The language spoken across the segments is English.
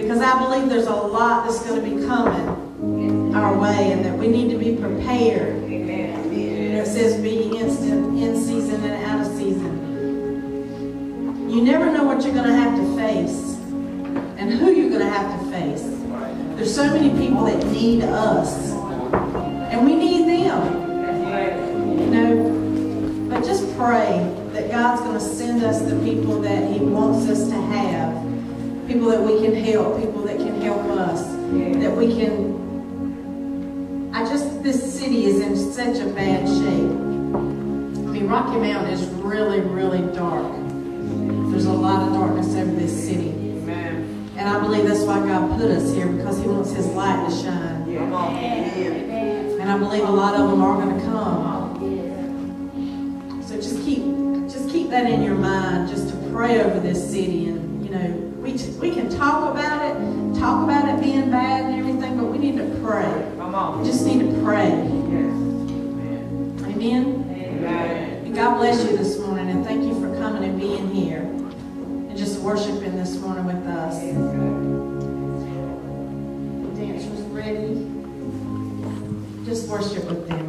because I believe there's a lot that's going to be coming our way and that we need to be prepared. Amen. It says be instant, in season and out of season. You never know what you're going to have to face and who you're going to have to face. There's so many people that need us and we need them. You know, but just pray that God's going to send us the people that he wants us to have people that we can help, people that can help us, that we can. I just, this city is in such a bad shape. I mean, Rocky Mountain is really, really dark. There's a lot of darkness over this city. Amen. And I believe that's why God put us here because He wants His light to shine. Yeah. And I believe a lot of them are going to come. So just keep, just keep that in your mind, just to pray over this city and you know we, we can talk about it, talk about it being bad and everything, but we need to pray. Come on. We just need to pray. Yes. Amen. Amen. Amen. And God bless you this morning, and thank you for coming and being here and just worshiping this morning with us. The dancers ready. Just worship with them.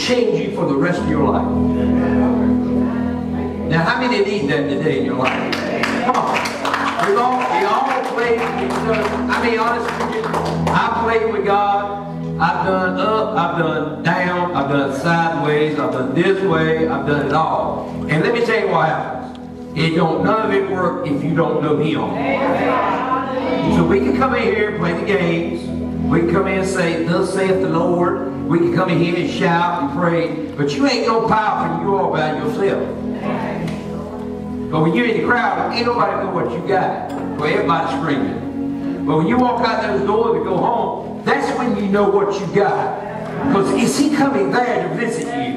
Change you for the rest of your life. Now, how many need that today in your life? Come on. We all, we all play. I mean, honestly, I played with God. I've done up, I've done down, I've done sideways, I've done this way, I've done it all. And let me tell you what happens. It don't none of it work if you don't know Him. So we can come in here and play the games. We can come in and say, Thus saith the Lord. We can come in here and shout and pray. But you ain't no power for you all by yourself. But when you're in the crowd, ain't nobody know what you got. Well, everybody's screaming. But when you walk out those doors to go home, that's when you know what you got. Because is he coming there to visit you?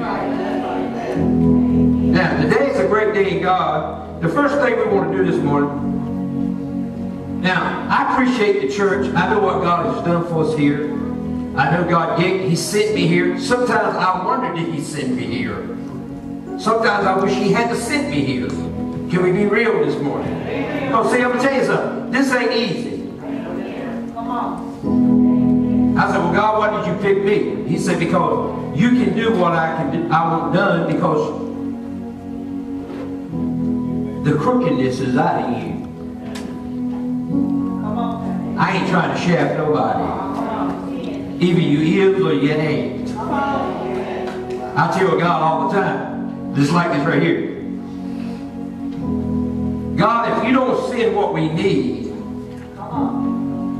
Now, today is a great day in God. The first thing we want to do this morning, now, I appreciate the church. I know what God has done for us here. I know God gave, He sent me here. Sometimes I wonder did He send me here. Sometimes I wish He had to send me here. Can we be real this morning? Oh, see, I'm going to tell you something. This ain't easy. Come on. I said, well, God, why did you pick me? He said, because you can do what I can do, I want done because the crookedness is out of you. I ain't trying to shaft nobody. Either you is or you ain't. I tell God all the time, just like this right here. God, if you don't send what we need,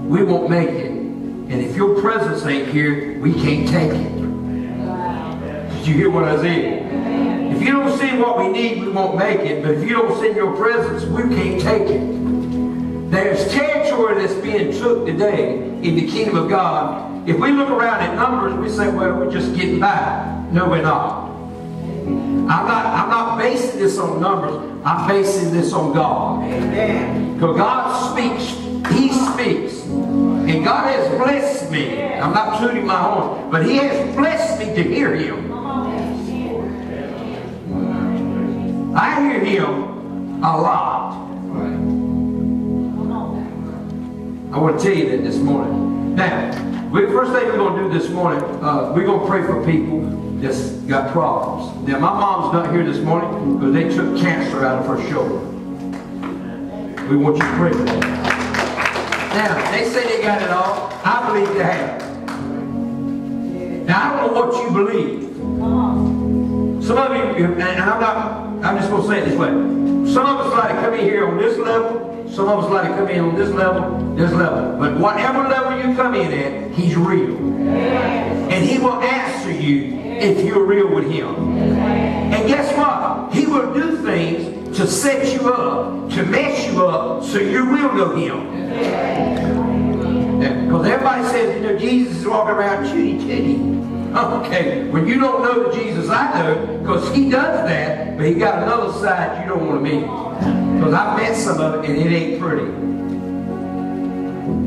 we won't make it. And if your presence ain't here, we can't take it. Did you hear what I said? If you don't send what we need, we won't make it. But if you don't send your presence, we can't take it. There's territory that's being took today in the kingdom of God. If we look around at numbers, we say, well, we're just getting by. No, we're not. I'm not, I'm not basing this on numbers. I'm basing this on God. Amen. Because God speaks. He speaks. And God has blessed me. I'm not tooting my horn. But He has blessed me to hear Him. I hear Him a lot. I want to tell you that this morning. Now, we, first thing we're going to do this morning, uh, we're going to pray for people that's got problems. Now, my mom's not here this morning because they took cancer out of her shoulder. We want you to pray for them. Now, they say they got it all. I believe they have. Now, I don't know what you believe. Some of you, and I'm not, I'm just going to say it this way. Some of us like to come in here on this level. Some of us like to come in on this level, this level. But whatever level you come in at, He's real. And He will answer you if you're real with Him. And guess what? He will do things to set you up, to mess you up, so you will know Him. Because everybody says, you know, Jesus is walking around chitty chitty. Okay, when you don't know the Jesus I know, because he does that, but he got another side you don't want to meet. Because I've met some of it and it ain't pretty.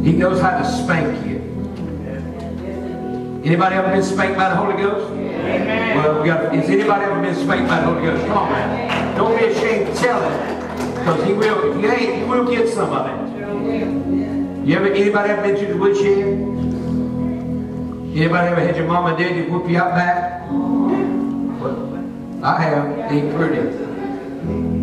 He knows how to spank you. Anybody ever been spanked by the Holy Ghost? Amen. Well, we got. Has anybody ever been spanked by the Holy Ghost? Come on, man. Don't be ashamed to tell it, because he will. If you ain't, you will get some of it. You ever? Anybody ever been to the woodshed? Anybody ever had your mama and daddy whoop you out back? Well, I have. Ain't pretty.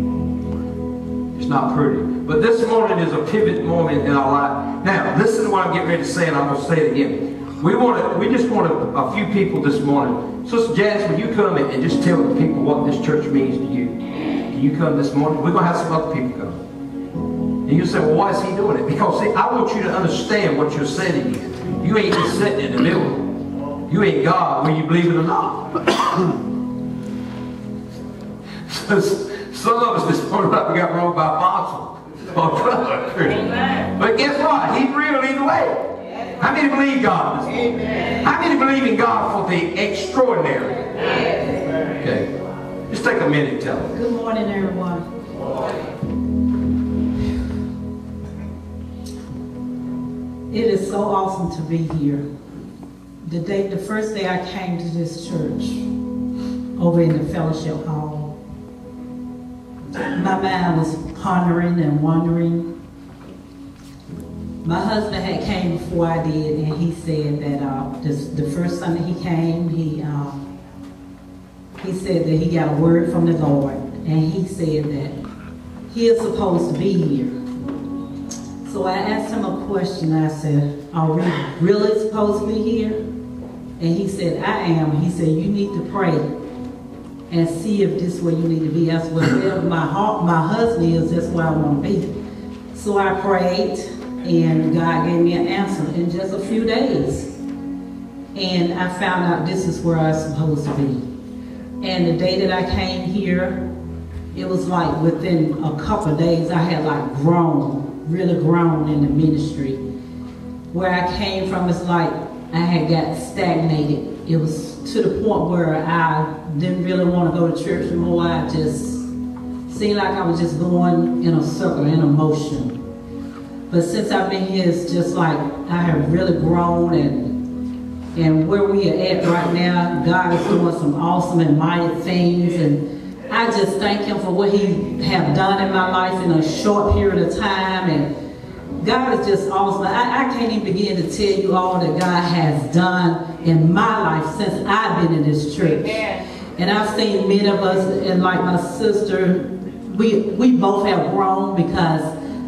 It's not pretty. But this morning is a pivot moment in our life. Now, listen to what I'm getting ready to say, and I'm going to say it again. We want to, we just want a, a few people this morning. Sister will you come in and just tell the people what this church means to you? can you come this morning? We're going to have some other people come. And you say, well, why is he doing it? Because see, I want you to understand what you're sitting in. You ain't just sitting in the middle. You ain't God, whether you believe it or not. Some of us this morning we got wrong by apostle. But guess what? He's real either way. How many believe God? How many believe in God for the extraordinary? Okay. Just take a minute and tell them. Good morning, everyone. It is so awesome to be here. The day, the first day I came to this church, over in the fellowship hall, my mind was pondering and wondering. My husband had came before I did, and he said that uh, this, the first Sunday he came, he uh, he said that he got a word from the Lord, and he said that he is supposed to be here. So I asked him a question. I said, Are we really supposed to be here? And he said, I am. He said, You need to pray and see if this is where you need to be. That's where my heart, my husband is, that's where I want to be. So I prayed, and God gave me an answer in just a few days. And I found out this is where I was supposed to be. And the day that I came here, it was like within a couple days, I had like grown, really grown in the ministry. Where I came from, it's like I had got stagnated. It was to the point where I didn't really want to go to church anymore. I just seemed like I was just going in a circle, in a motion. But since I've been here, it's just like I have really grown and and where we are at right now, God is doing some awesome and mighty things. And I just thank him for what he have done in my life in a short period of time. And God is just awesome. I, I can't even begin to tell you all that God has done in my life since I've been in this church. And I've seen many of us, and like my sister, we, we both have grown because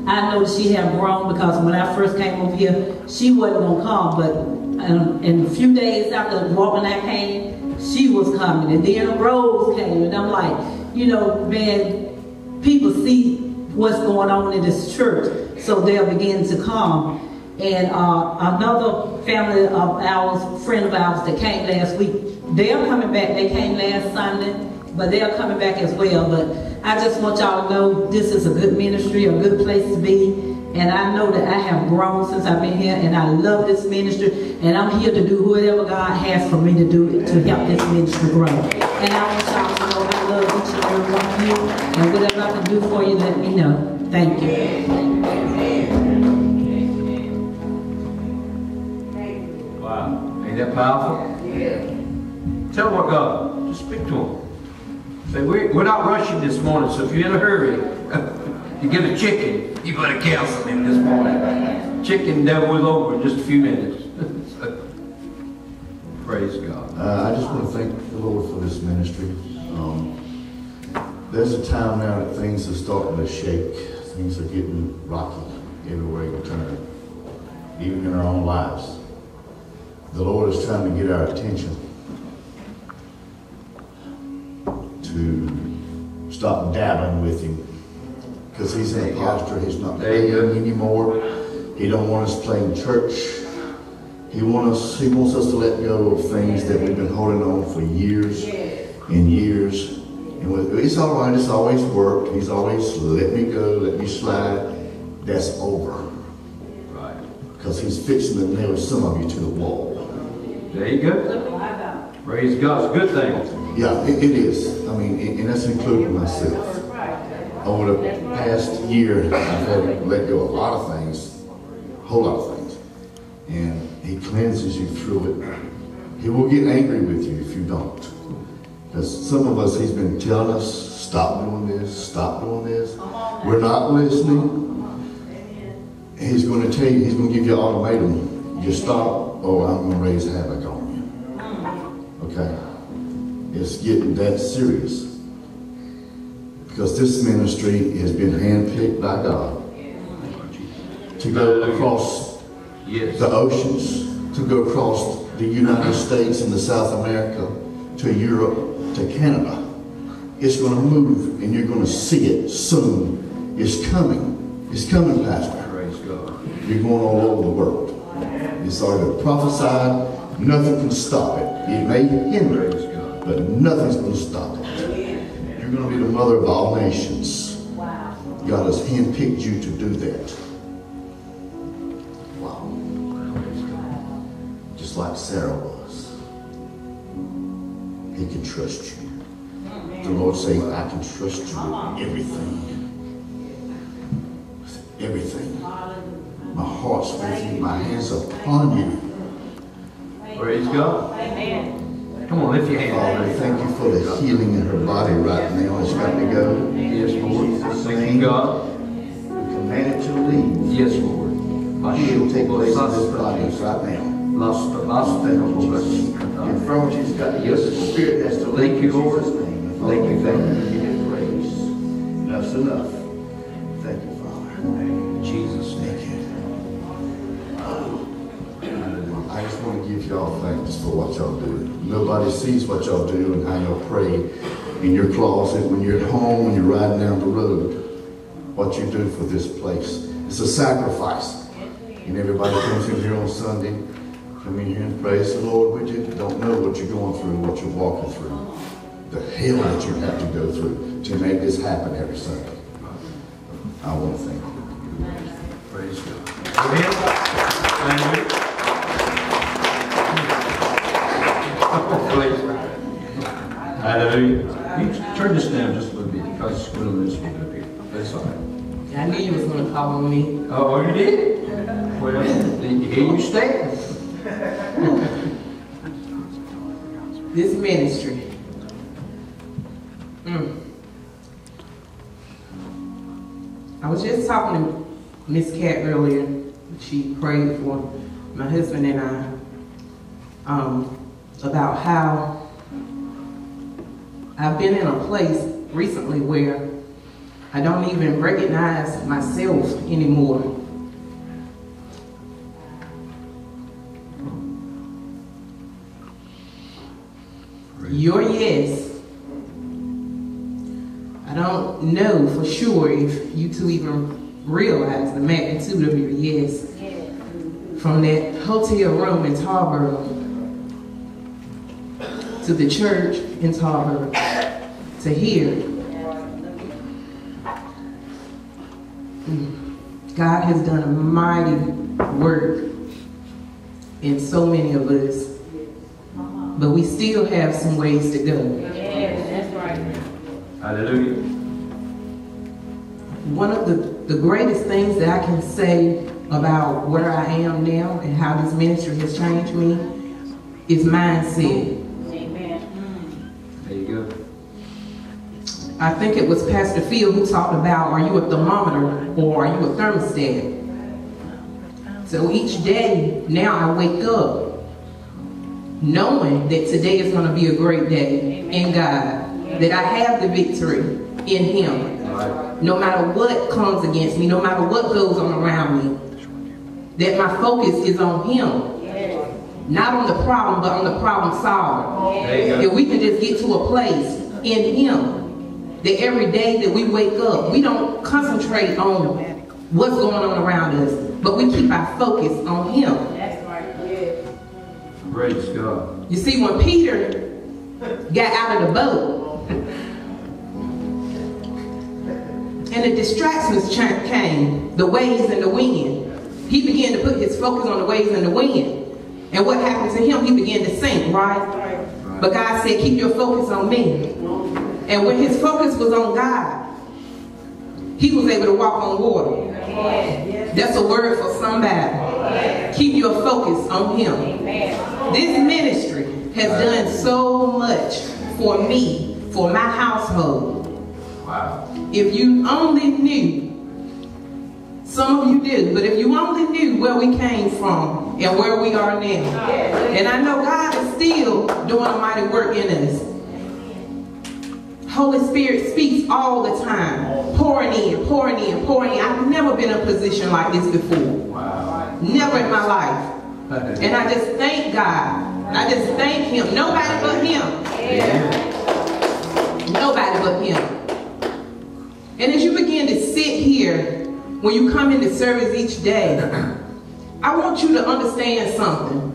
I know she have grown because when I first came over here, she wasn't going to come, but um, and a few days after when I came, she was coming, and then Rose came, and I'm like, you know, man, people see what's going on in this church, so they'll begin to come. And uh, another family of ours, friend of ours that came last week, they're coming back. They came last Sunday, but they're coming back as well. But I just want y'all to know this is a good ministry, a good place to be. And I know that I have grown since I've been here, and I love this ministry, and I'm here to do whatever God has for me to do to help this ministry grow. And I want y'all to know I love each and every one of you, and whatever I can do for you, let me know. Thank you. Wow. Ain't that powerful? Yeah. Tell what God. Just speak to him. Say, we're, we're not rushing this morning, so if you're in a hurry, you get a chicken, you better cancel him this morning. Chicken devil is over in just a few minutes. Praise God. Uh, I just want to thank the Lord for this ministry. Um, there's a time now that things are starting to shake. Things are getting rocky everywhere you turn, even in our own lives. The Lord is trying to get our attention to stop dabbling with Him because He's in a posture He's not There playing anymore. He don't want us playing church. He wants us. He wants us to let go of things that we've been holding on for years and years. And with, it's all right. It's always worked. He's always let me go, let me slide. That's over Right. because he's fixing to nail some of you to the wall. There you go. Praise God. A good thing. Yeah, it, it is. I mean, and and that's including myself. Over the past year, I've had let go of a lot of things, a whole lot of things. And he cleanses you through it. He will get angry with you if you don't. Because some of us, he's been telling us, stop doing this, stop doing this. We're not listening. He's going to tell you, he's going to give you an ultimatum. You stop, or I'm going to raise havoc It's getting that serious. Because this ministry has been handpicked by God to go across Yes. the oceans, to go across the United States and the South America, to Europe, to Canada. It's going to move, and you're going to see it soon. It's coming. It's coming, Pastor. Praise God. You're going all over the world. It's already prophesied. Nothing can stop it. It may hinder it, but nothing's going to stop it. You're going to be the mother of all nations. God has handpicked you to do that. Wow. Just like Sarah was. He can trust you. The Lord saying, I can trust you with everything. With everything. My heart's with you. My hands are upon you. Praise God. Amen. Come on, lift your hand. Father, thank you for the healing in her body right now. It's got to go. Yes, Lord. Thank you, God. We command it to leave. Yes, Lord. Heal take place in this body right now. Lost, lost, Thank you, Jesus. Infirmity's got to go. The spirit has to leave. Thank you, Lord. In Jesus' name. And Father, Thank you. Thank you. Give praise. Enough's enough. Give y'all thanks for what y'all do. Nobody sees what y'all do and how y'all pray in your closet, when you're at home, when you're riding down the road, what you do for this place. It's a sacrifice. And everybody comes in here on Sunday, come in here and praise the Lord with you. Don't know what you're going through, what you're walking through. The hell that you have to go through to make this happen every Sunday. I want to thank you. Praise God. Amen. You turn this down just a little bit because it's going to this one up here. That's all right. I knew you was gonna call on me. Oh, you did? Well, here you stand. This ministry. Mm. I was just talking to Miss Cat earlier. She prayed for my husband and I um, about how I've been in a place recently where I don't even recognize myself anymore. Your yes. I don't know for sure if you two even realize the magnitude of your yes. From that hotel room in Tarboro to the church in Tarboro to here. Mm. God has done a mighty work in so many of us but we still have some ways to go. Hallelujah. One of the, the greatest things that I can say about where I am now and how this ministry has changed me is mindset. I think it was Pastor Phil who talked about are you a thermometer or are you a thermostat? So each day now I wake up knowing that today is going to be a great day in God, that I have the victory in Him. No matter what comes against me, no matter what goes on around me, that my focus is on Him. Not on the problem, but on the problem solver. If we can just get to a place in Him that every day that we wake up, we don't concentrate on what's going on around us, but we keep our focus on Him. That's right. Yeah. Praise God. You see, when Peter got out of the boat and the distractions came, the waves and the wind, he began to put his focus on the waves and the wind. And what happened to him? He began to sink, right? But God said, keep your focus on me. And when his focus was on God, he was able to walk on water. That's a word for somebody. Keep your focus on him. This ministry has done so much for me, for my household. If you only knew, some of you do, but if you only knew where we came from and where we are now. And I know God is still doing a mighty work in us. Holy Spirit speaks all the time, pouring in, pouring in, pouring in. I've never been in a position like this before. Never in my life. And I just thank God. I just thank Him. Nobody but Him. Nobody but him. And as you begin to sit here, when you come into service each day, I want you to understand something.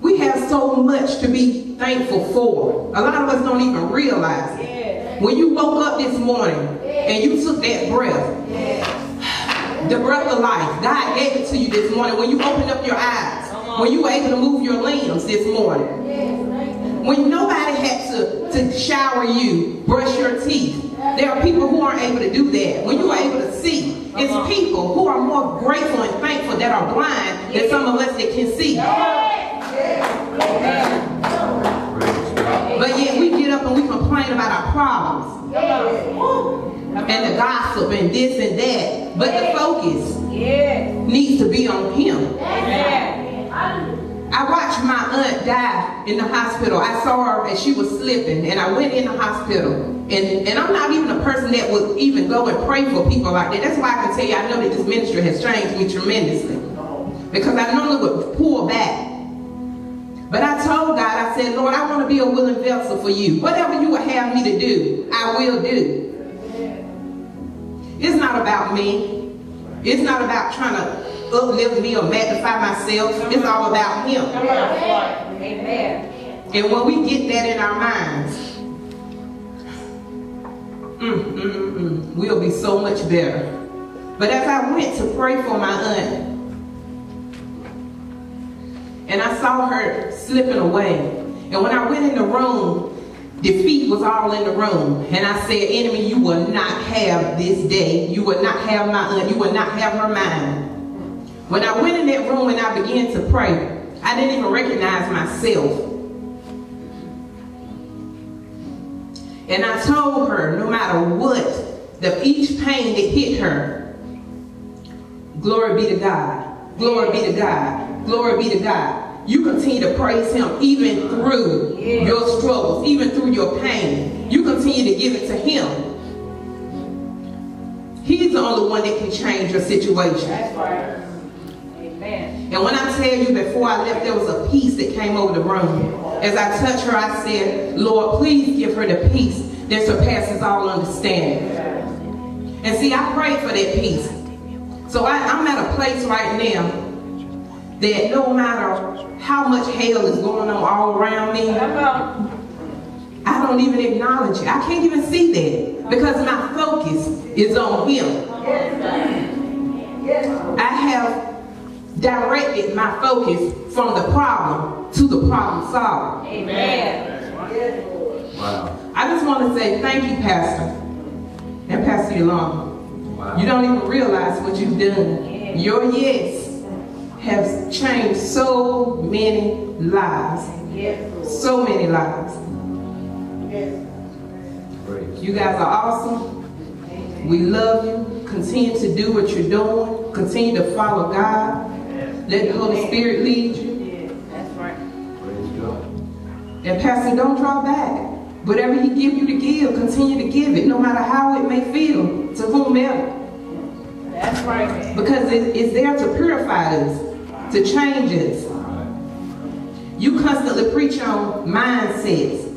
We have so much to be thankful for. A lot of us don't even realize it. When you woke up this morning and you took that breath, the breath of life, God gave it to you this morning. When you opened up your eyes, when you were able to move your limbs this morning, when nobody had to, to shower you, brush your teeth. There are people who aren't able to do that. When you are able to see, it's people who are more grateful and thankful that are blind than some of us that can see. But yet we get up and we complain about our problems Yes. and the gossip and this and that. But the focus needs to be on Him. Yes. I watched my aunt die in the hospital. I saw her as she was slipping, and I went in the hospital. And, and I'm not even a person that would even go and pray for people like that. That's why I can tell you I know that this ministry has changed me tremendously. Because I normally would pull back. But I told God, I said, Lord, I want to be a willing vessel for you. Whatever you would have me to do, I will do. It's not about me. It's not about trying to uplift me or magnify myself. It's all about Him. Amen. And when we get that in our minds, mm, mm, mm, mm, we'll be so much better. But as I went to pray for my aunt, and I saw her slipping away, and when I went in the room, defeat was all in the room. And I said, enemy, you will not have this day. You will not have my. You will not have her mind. When I went in that room and I began to pray, I didn't even recognize myself. And I told her, no matter what, the each pain that hit her, glory be to God, glory be to God, glory be to God. You continue to praise him even through your struggles, even through your pain. You continue to give it to him. He's the only one that can change your situation. That's right. Amen. And when I tell you before I left, there was a peace that came over the room. As I touched her, I said, Lord, please give her the peace that surpasses all understanding. And see, I prayed for that peace. So I, I'm at a place right now that no matter how much hell is going on all around me, I don't even acknowledge it. I can't even see that because my focus is on Him. I have directed my focus from the problem to the problem solver. Amen. Wow. I just want to say thank you, Pastor, and Pastor Yolanda. Wow. You don't even realize what you've done. Your yes has changed so many lives. Yes. So many lives. Praise. You guys are awesome. We love you. Continue to do what you're doing. Continue to follow God. Let the Holy Spirit lead you. That's right. Praise God. And Pastor, don't draw back. Whatever He give you to give, continue to give it, no matter how it may feel to whomever. That's right. Because it- it's there to purify us, to change us. You constantly preach on mindsets.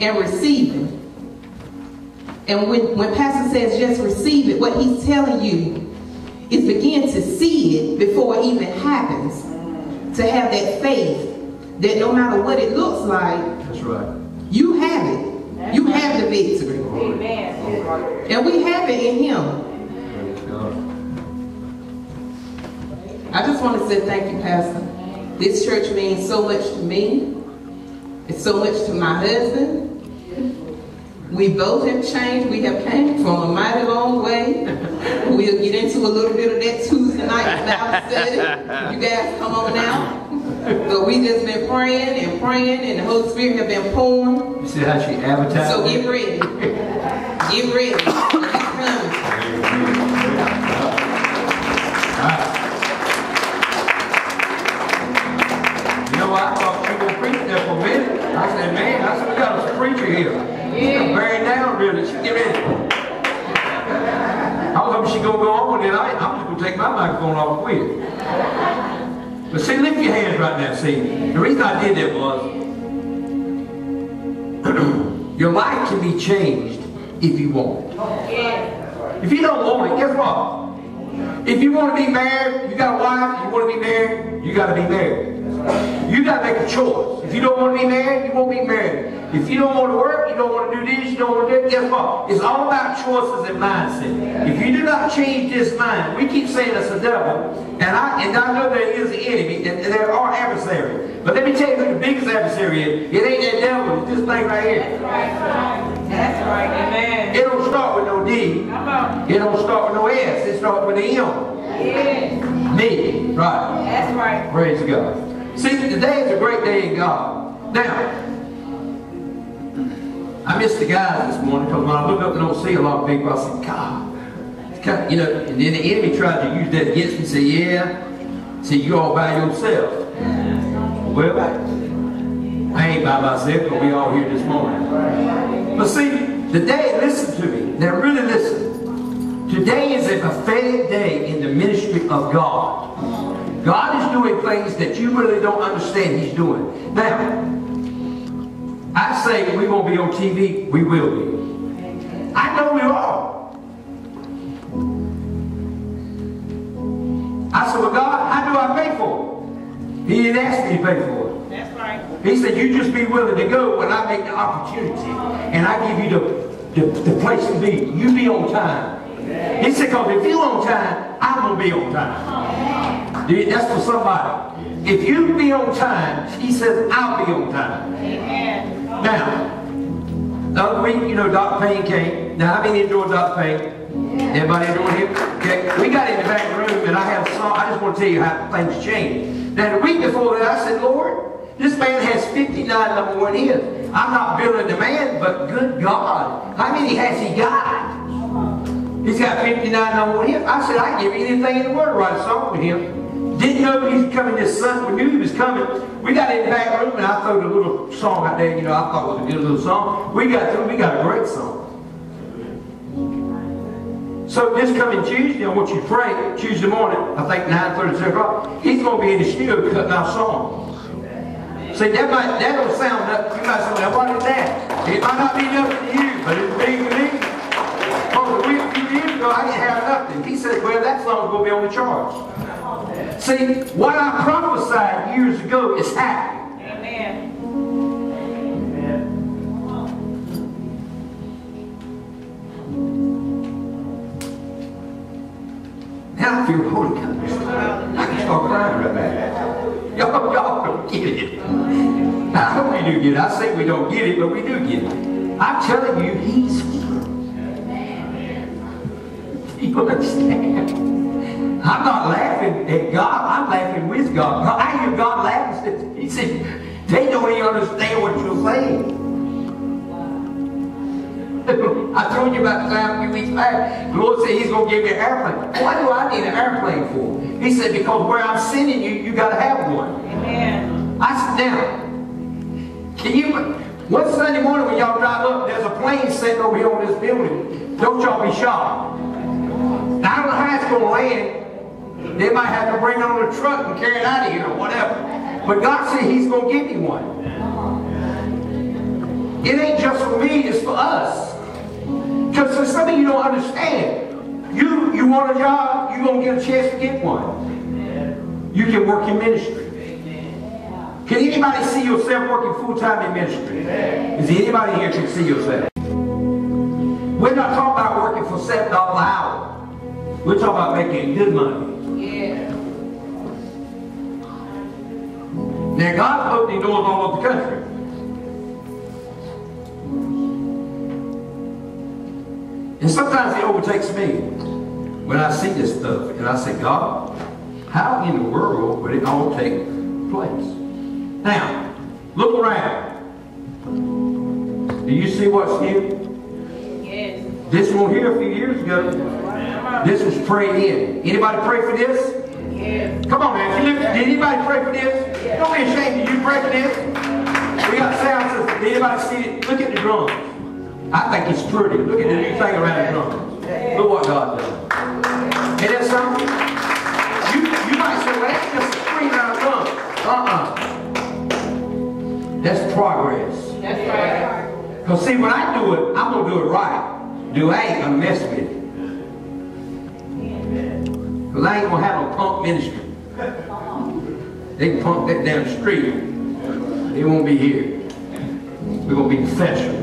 And receiving. And when, when Pastor says just receive it, what he's telling you is begin to see it before it even happens. To have that faith that no matter what it looks like, That's right. you have it. You have the victory. Amen. And we have it in him. I just want to say thank you, Pastor. This church means so much to me. It's so much to my husband. We both have changed. We have came from a mighty long way. We'll get into a little bit of that Tuesday night Bible study. You guys come on now. But we just been praying and praying, and the Holy Spirit have been pouring. You see how she advertised? So get ready. Get ready. I said, we got a preacher here. Yeah. Bearing down really. She get ready. I was hoping she gonna go on, and I, I'm just gonna take my microphone off with. But see, lift your hands right now. See, the reason I did that was your life can be changed if you want it. If you don't want it, guess what? If you want to be married, you got a wife, you want to be married, you got to be married. You got to make a choice. If you don't want to be married, you won't be married. If you don't want to work, you don't want to do this, you don't want to do that, guess what? It's all about choices and mindset. If you do not change this mind, we keep saying it's the devil, and I and I know there is the enemy, and there are adversaries. But let me tell you who the biggest adversary is. It ain't that devil, it's this thing right here. That's right. Amen. It don't start with no D. Come on. It don't start with no S. It starts with an M. Yes. Me. Right. That's right. Praise God. See, today is a great day in God. Now, I missed the guys this morning because when I look up and don't see a lot of people, I said, God, kind of, you know, and then the enemy tried to use that against me and say, yeah, see, you all by yourself. Well, I ain't by myself, but we all here this morning. But see, today, listen to me. Now, really listen. Today is a prophetic day in the ministry of God. God is doing things that you really don't understand He's doing. Now, I say we won't be on TV, we will be. I know we are. I said, well, God, how do I pay for it? He didn't ask me to pay for it. That's right. He said, you just be willing to go when I make the opportunity. And I give you the, the, the place to be. You be on time. He said, because if you on time, I'm going to be on time. That's for somebody. If you be on time, he says, I'll be on time. Amen. Now, the other week, you know, Dr. Payne came. Now, how many enjoyed Dr. Payne? Everybody enjoyed him? Okay, we got in the back room, and I have a song. I just want to tell you how things changed. Now, the week before that, I said, Lord, this man has 59 number one hits. I'm not billing the man, but good God, how many has he got? He's got 59 number one hits. I said, I can give you anything in the world to write a song with him. Didn't know he was coming this Sunday. We knew he was coming. We got in the back room and I threw a little song out there, you know, I thought was a good little song. We got through, we got a great song. So this coming Tuesday, I want you to pray, Tuesday morning, I think 9 10 o'clock, he's going to be in the studio cutting our songs. See, that might, that don't sound up, you might say, well, what is that? It might not be nothing to you, but it's big to me. Oh, because a week, a few years ago, I didn't have nothing. He said, well, that song's going to be on the charts. See, what I prophesied years ago is happening. Amen. Now I feel the Holy Ghost. I can start crying right now. Y'all, y'all don't get it. I hope we do get it. I say we don't get it, but we do get it. I'm telling you, he's. You understand? I'm not laughing at God. I'm laughing with God. I hear God laughing. He said, they don't even understand what you're saying. I told you about the time a few weeks back. The Lord said He's going to give you an airplane. Why do I need an airplane for? He said, because where I'm sending you, you got to have one. Amen. I said, now, can you, one Sunday morning when y'all drive up, there's a plane sitting over here on this building. Don't y'all be shocked. Know how it's going to land. They might have to bring on a truck and carry it out of here or whatever. But God said He's going to give you one. It ain't just for me, it's for us. Because there's something you don't understand. You you want a job, you're going to get a chance to get one. You can work in ministry. Can anybody see yourself working full-time in ministry? Is there anybody here can see yourself? We're not talking about working for $7 an hour. We're talking about making good money. Yeah. Now, God's opening doors all over the country. And sometimes it overtakes me when I see this stuff. And I say, God, how in the world would it all take place? Now, look around. Do you see what's here? Yes. This one here a few years ago, this was prayed in. Anybody pray for this? Yes. Come on, man. Did anybody pray for this? Don't be ashamed. Did you pray for this? We got sound system. Did anybody see it? Look at the drums. I think it's pretty. Look at the new thing around the drums. Look what God done. Ain't that something? You, you might say, well, that's just a screen around the Uh-uh. That's progress. That's right. Because see, when I do it, I'm going to do it right. Do I ain't going to mess with it. Because I ain't going to have no punk ministry. They can pump that the street. They won't be here. We're going to be professional.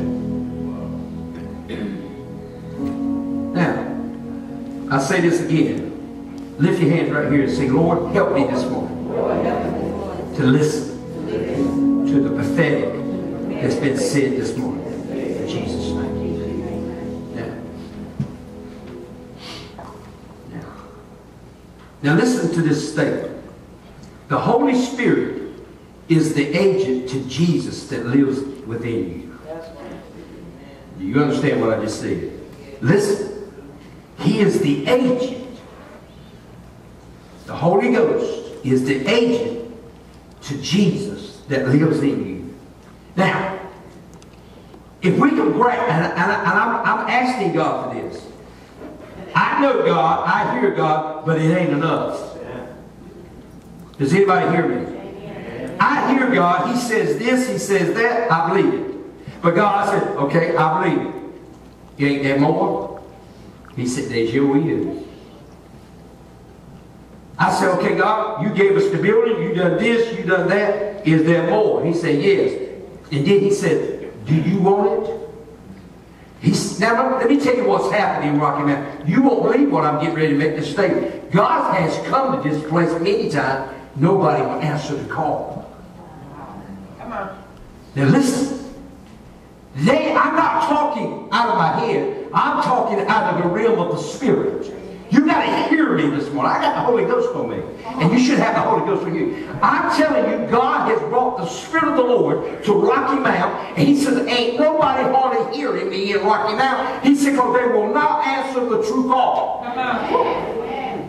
Now, I say this again. Lift your hands right here and say, Lord, help me this morning to listen to the pathetic that's been said this morning. Now listen to this statement. The Holy Spirit is the agent to Jesus that lives within you. Do you understand what I just said? Listen. He is the agent. The Holy Ghost is the agent to Jesus that lives in you. Now, if we can grab, and, and, and I'm, I'm asking God for this. I know God, I hear God, but it ain't enough. Does anybody hear me? I hear God, He says this, He says that, I believe it. But God, I said, okay, I believe it. You ain't there more? He said, there's your will. I said, okay, God, you gave us the building, you done this, you done that. Is there more? He said, yes. And then he said, do you want it? He's, now, let me tell you what's happening in Rocky Mount. You won't believe what I'm getting ready to make this statement. God has come to this place many times. Nobody will answer the call. Come on. Now listen. They, I'm not talking out of my head. I'm talking out of the realm of the Spirit. You got to hear me this morning. I got the Holy Ghost on me. And you should have the Holy Ghost on you. I'm telling you, God has brought the Spirit of the Lord to Rocky Mount. And he says, ain't nobody hardly hearing me in Rocky Mount. He said, because they will not answer the true call. Come on.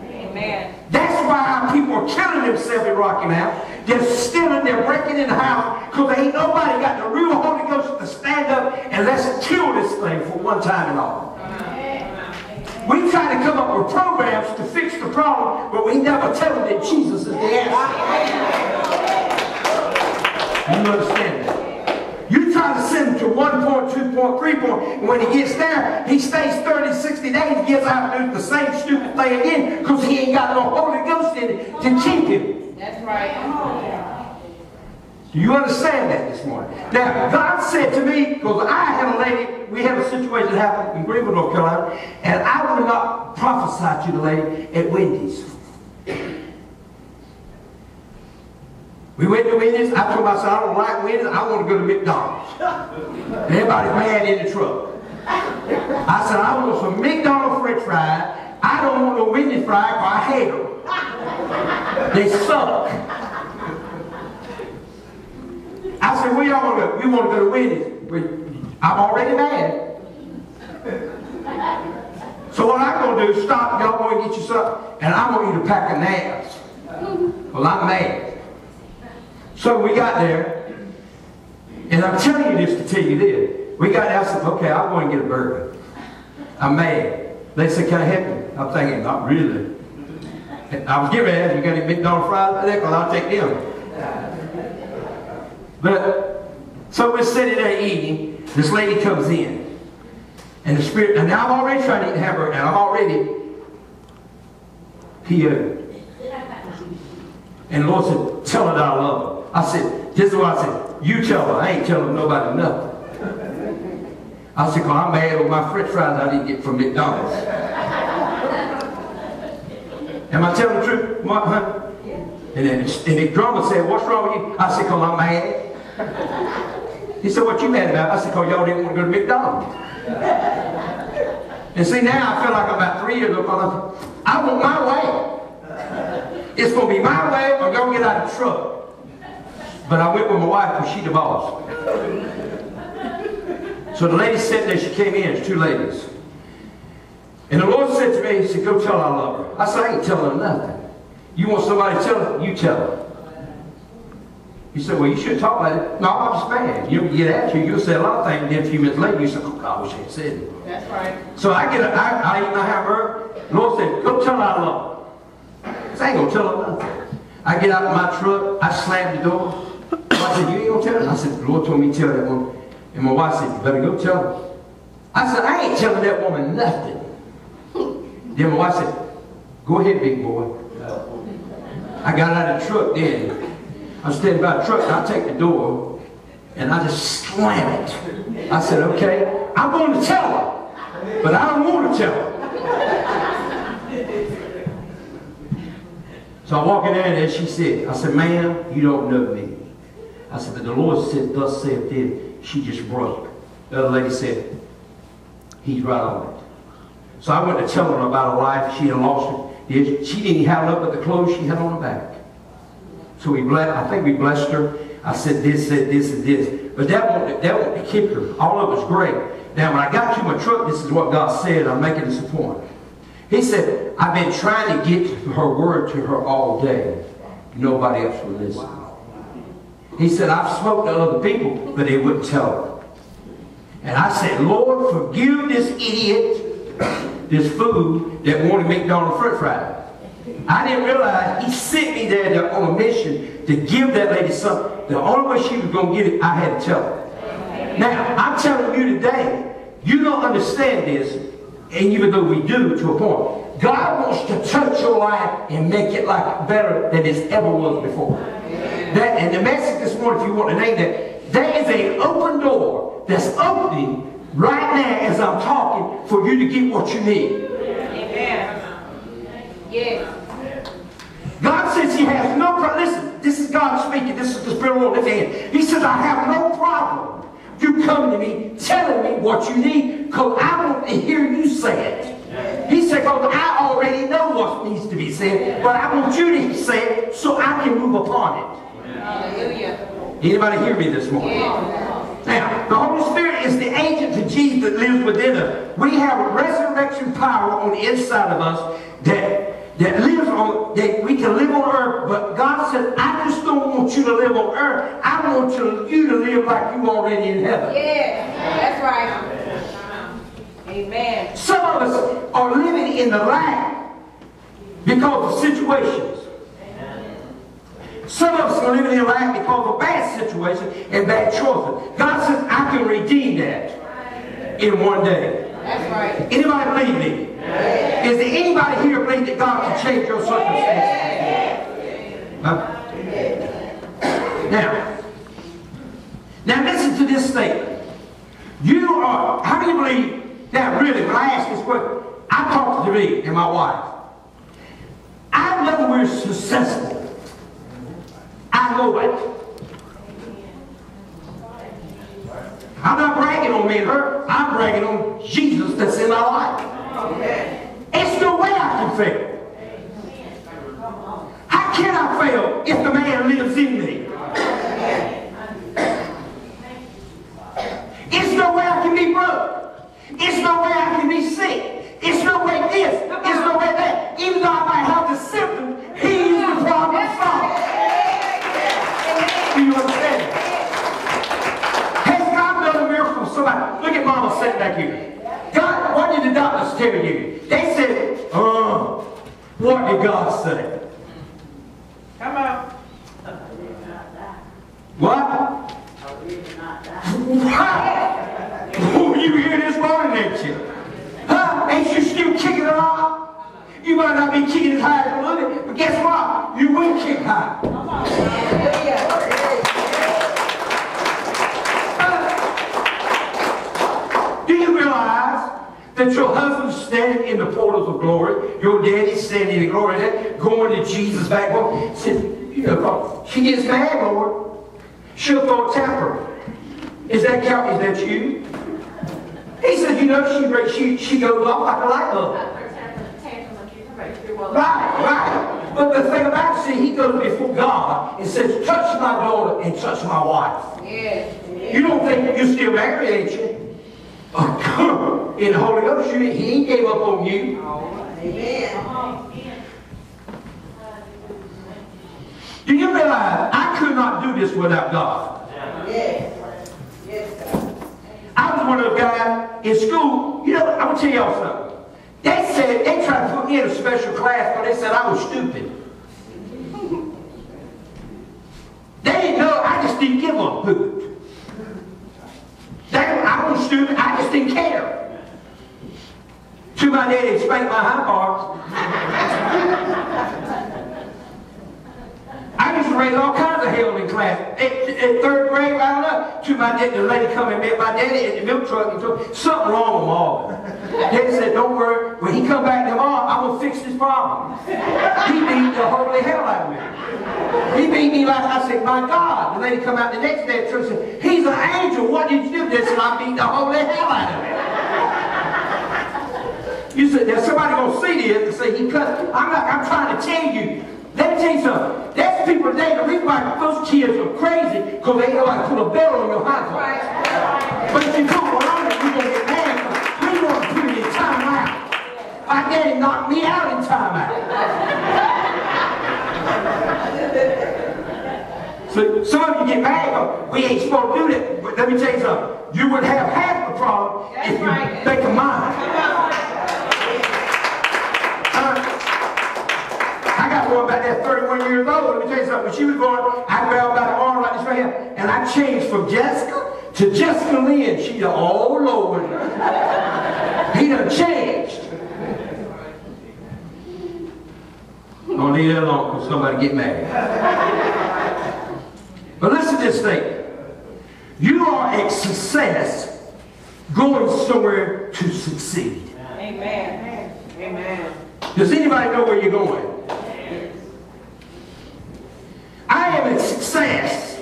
Amen. That's why people are killing themselves in Rocky Mount. They're stealing, they're breaking in the house, because ain't nobody got the real Holy Ghost to stand up and let's kill this thing for one time and all. We try to come up with programs to fix the problem, but we never tell them that Jesus is the answer. You understand that? You try to send him to one point, two point, three point, and when he gets there, he stays 30, 60 days, gets out and does the same stupid thing again, because he ain't got no Holy Ghost in it to keep him. That's right. Do you understand that this morning? Now, God said to me, because I had a lady, we had a situation happen in Greenville, North Carolina, and I would not prophesy to the lady at Wendy's. We went to Wendy's. I told myself, I don't like Wendy's. I want to go to McDonald's. And everybody's mad in the truck. I said, I want some McDonald's french fries. I don't want no Wendy's fries, because I hate them. They suck. I said, where y'all want to? We want to go to Wendy's. I'm already mad. So what I'm going to do is stop. Y'all going to get you something. And I'm going to eat a pack of nails. Well, I'm mad. So we got there. And I'm telling you this to tell you this. We got there. I said, okay, I'm going to get a burger. I'm mad. They said, can I help you? I'm thinking, not really. I was to ask you, got any McDonald's fries? Because I'll take them. But so we're sitting there eating. This lady comes in, and the spirit. And I'm already trying to have her, and I'm already PO'd. Uh, and the Lord said, "Tell her that I love her." I said, "This is what I said. You tell her. I ain't telling nobody nothing." I said, "Cause I'm mad with my French fries I didn't get from McDonald's." Am I telling the truth, Mark? Huh? And then the drummer said, "What's wrong with you?" I said, "Cause I'm mad." He said, what you mad about? I said, because y'all didn't want to go to McDonald's. and see, now I feel like I'm about three years old I want my way. It's going to be my way or y'all get out of truck. But I went with my wife because she the boss. So the lady sat there, she came in, it's two ladies. And the Lord said to me, he said, go tell her I love her. I said, I ain't telling her nothing. You want somebody to tell her? You tell her. He said, well, you should talk like that. No, I'm just mad. You get at you, you'll say a lot of things, and then a few minutes later, you say, oh, I wish I had said it. That's right. So I get, a, I, I eat my hamburger. The Lord said, go tell her I love her. I ain't gonna tell her nothing. I get out of my truck, I slam the door. I said, you ain't gonna tell her? I said, the Lord told me to tell that woman. And my wife said, you better go tell her. I said, I ain't telling that woman nothing. Then my wife said, go ahead, big boy. I got out of the truck then. I'm standing by the truck and I take the door and I just slam it. I said, okay, I'm going to tell her, but I don't want to tell her. So I walk in there and she said, I said, ma'am, you don't know me. I said, but the Lord said, thus saith this. She just broke. The other lady said, he's right on it. So I went to tell her about her life. She had lost it. She didn't have up with the clothes she had on her back. So we blessed, I think we blessed her. I said this, said this, and this. But that won't, that won't kick her. All of it was great. Now, when I got to my truck, this is what God said. I'm making this a point. He said, I've been trying to get her word to her all day. Nobody else would listen. He said, I've spoken to other people, but they wouldn't tell her. And I said, Lord, forgive this idiot, this fool that wanted McDonald's french fries. I didn't realize he sent me there on a mission to give that lady something. The only way she was going to get it, I had to tell her. Now, I'm telling you today, you don't understand this, and even though we do to a point, God wants to touch your life and make it like better than it ever was before. That, and the message this morning, if you want to name that, there is an open door that's opening right now as I'm talking for you to get what you need. Amen. Yes. God says he has no problem. Listen, this is God speaking. This is the Spirit of the. Hand. He says, I have no problem. You come to me telling me what you need because I want to hear you say it. He said, because I already know what needs to be said, but I want you to say it so I can move upon it. Hallelujah. Anybody hear me this morning? Now, the Holy Spirit is the agent to Jesus that lives within us. We have a resurrection power on the inside of us that that lives on that we can live on earth. But God said, I just don't want you to live on earth. I want you, you to live like you already in heaven. Yeah, That's right. Amen. Some of us are living in the land because of situations. Some of us are living in the land because of bad situations and bad choices. God says, I can redeem that in one day. That's right. Anybody believe me? Is there anybody here believe that God can change your circumstances? Huh? Now, now listen to this statement. You are, how do you believe, that really, when I ask this question, I talked to me and my wife. I know we're successful. I know it. I'm not bragging on me and her. I'm bragging on Jesus that's in my life. It's no way I can fail. How can I fail if the man lives in me? It's no way I can be broke. It's no way I can be sick. It's no way this. It's no way that. Even though I might have the symptoms, he is the problem solver. Do you understand? Has God done a miracle for somebody? Look at mama sitting back here. God, what did the doctors tell you? They said, uh, what did God say? Come on. What? Huh? Oh, you hear this morning, ain't you? Huh? Ain't you still kicking it off? You might not be kicking as high as you look, but guess what? You will kick high. Do you realize that your husband's standing in the portals of glory? Your daddy's standing in glory, going to Jesus back home. Said, you know, she gets mad, Lord. She'll throw a temper. Is that count? Is that you? He said, you know, she she she goes off like a light bulb. Right, right. But the thing about it, see, he goes before God and says, touch my daughter and touch my wife. Yes. You don't think you're still married, ain't you? In Holy Ghost, he ain't gave up on you. Do you realize I could not do this without God? I was one of those guys in school. You know, I'm gonna tell y'all something. They said they tried to put me in a special class, but they said I was stupid. They didn't know, I just didn't give them food. They, I I just didn't care. To my daddy spanked my hind parts. I used to raise all kinds of hell in class. At third grade, right up, to my daddy, the lady come and met my daddy at the milk truck and told me something wrong with Marvin. Daddy said, don't worry, when he come back tomorrow, I'm gonna fix this problem. He beat the holy hell out of me. He beat me like I said, my God. The lady come out the next day at church and said, he's an angel. What did you do? This and I beat the holy hell out of him. You said there's somebody gonna see this and say he cut. I'm not. I'm trying to tell you. Let me tell you something. There's people today. The reason why those kids are crazy because they know like put a belt on your hind parts. But if you put one on it, you're gonna My daddy knocked me out in timeout. So some of you get mad, but we ain't supposed to do that. But let me tell you something. You would have half the problem That's if you right. make a mind. Uh, I got one about that 31 years old. Let me tell you something. When she was born, I grabbed by the arm like this right here, and I changed from Jessica to Jessica Lynn. She said, oh Lord. he done changed. Don't leave that alone because somebody get mad. But listen to this thing. You are a success going somewhere to succeed. Amen. Amen. Does anybody know where you're going? I am a success.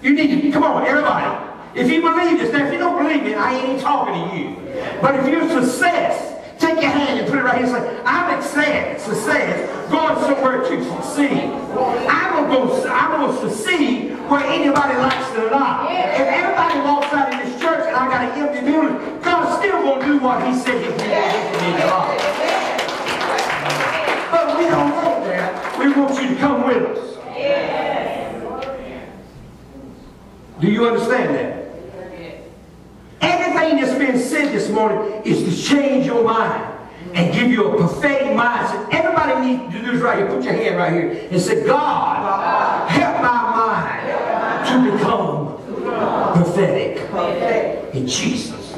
You need to, come on, everybody. If you believe this, now if you don't believe it, I ain't talking to you. But if you're a success, take your hand and put it right here and say, I'm a success, going somewhere to succeed. I'm gonna go, I'm gonna succeed where anybody likes it or not. If everybody walks out of this church and I got an empty building, God's still gonna do what he said he do in your. But we don't want that. We want you to come with us. Do you understand that? Everything that's been said this morning is to change your mind and give you a prophetic mindset. Everybody needs to do this right here. Put your hand right here and say, God, help my mind to become prophetic. In Jesus.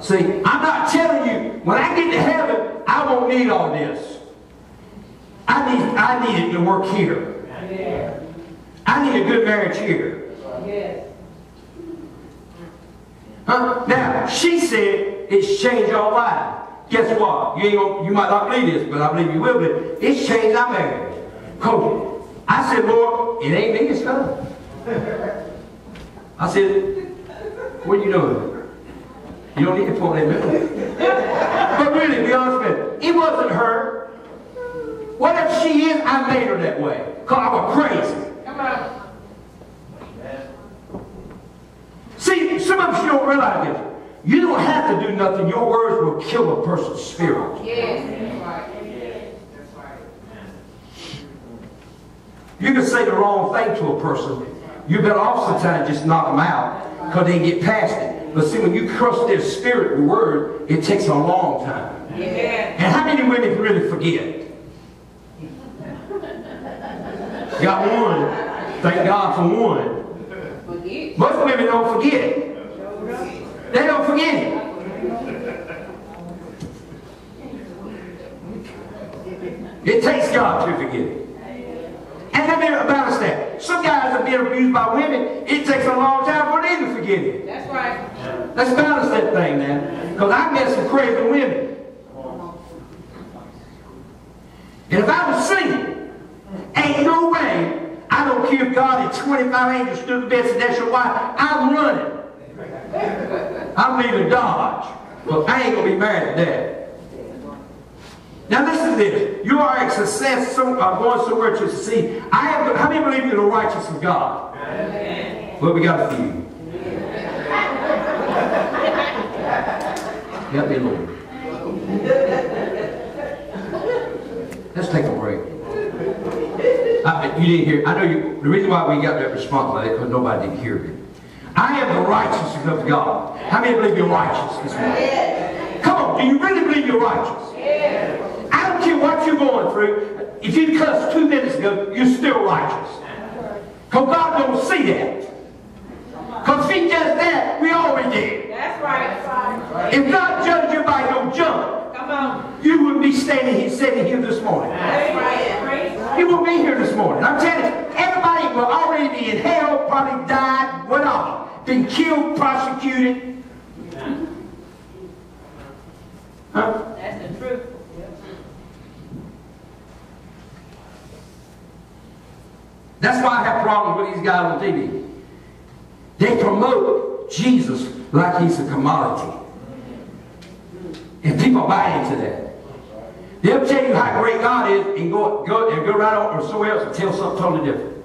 See, I'm not telling you, when I get to heaven, I won't need all this. I need, I need it to work here. I need a good marriage here. Huh? Now, she said it's changed our life. Guess what? You, ain't gonna, you might not believe this, but I believe you will believe It's changed our marriage. Cause I said, Lord, it ain't me, it's God. I said, what are you doing? You don't need to point at me. but really, be honest with it wasn't her. Whatever she is, I made her that way. Because I was crazy. See, some of you don't realize this. You don't have to do nothing. Your words will kill a person's spirit. Yes. You can say the wrong thing to a person. You better off sometimes just knock them out because they get past it. But see, when you crush their spirit with word, it takes a long time. Amen. And how many women really forget? Got one. Thank God for one. Most women don't forget it. They don't forget it. It takes God to forget it. And let me balance that. Some guys have been abused by women. It takes a long time for them to forget it. That's right. Let's balance that thing now. Because I met some crazy women. And if I was single, ain't no way, I don't care if God and 25 angels stood the best and that's your wife, I'm running. I'm leaving Dodge. But I ain't going to be married to that. Now listen to this. You are a success, some, uh, going somewhere to succeed. I have, how many believe you're the righteous of God? Well, we got a few. Help me, Lord. Let's take a break. I, you didn't hear. I know you. The reason why we got that response like that because nobody did hear it. I am the righteousness of God. How many believe you're righteous this morning? Come on, do you really believe you're righteous? I don't care what you're going through. if you cussed two minutes ago, you're still righteous. Because God don't see that. Because if he does that, we already did. That's right. If God judged you by your junk, Come on. you wouldn't be standing here, sitting here this morning. That's right. You won't be here this morning. I'm telling you, everybody will already be in hell, probably died, whatever. Been killed, prosecuted. Huh? That's the truth. That's why I have problems with these guys on TV. They promote Jesus like he's a commodity. And people buy into that. They'll tell you how great God is and go, go, and go right on or somewhere else and tell something totally different.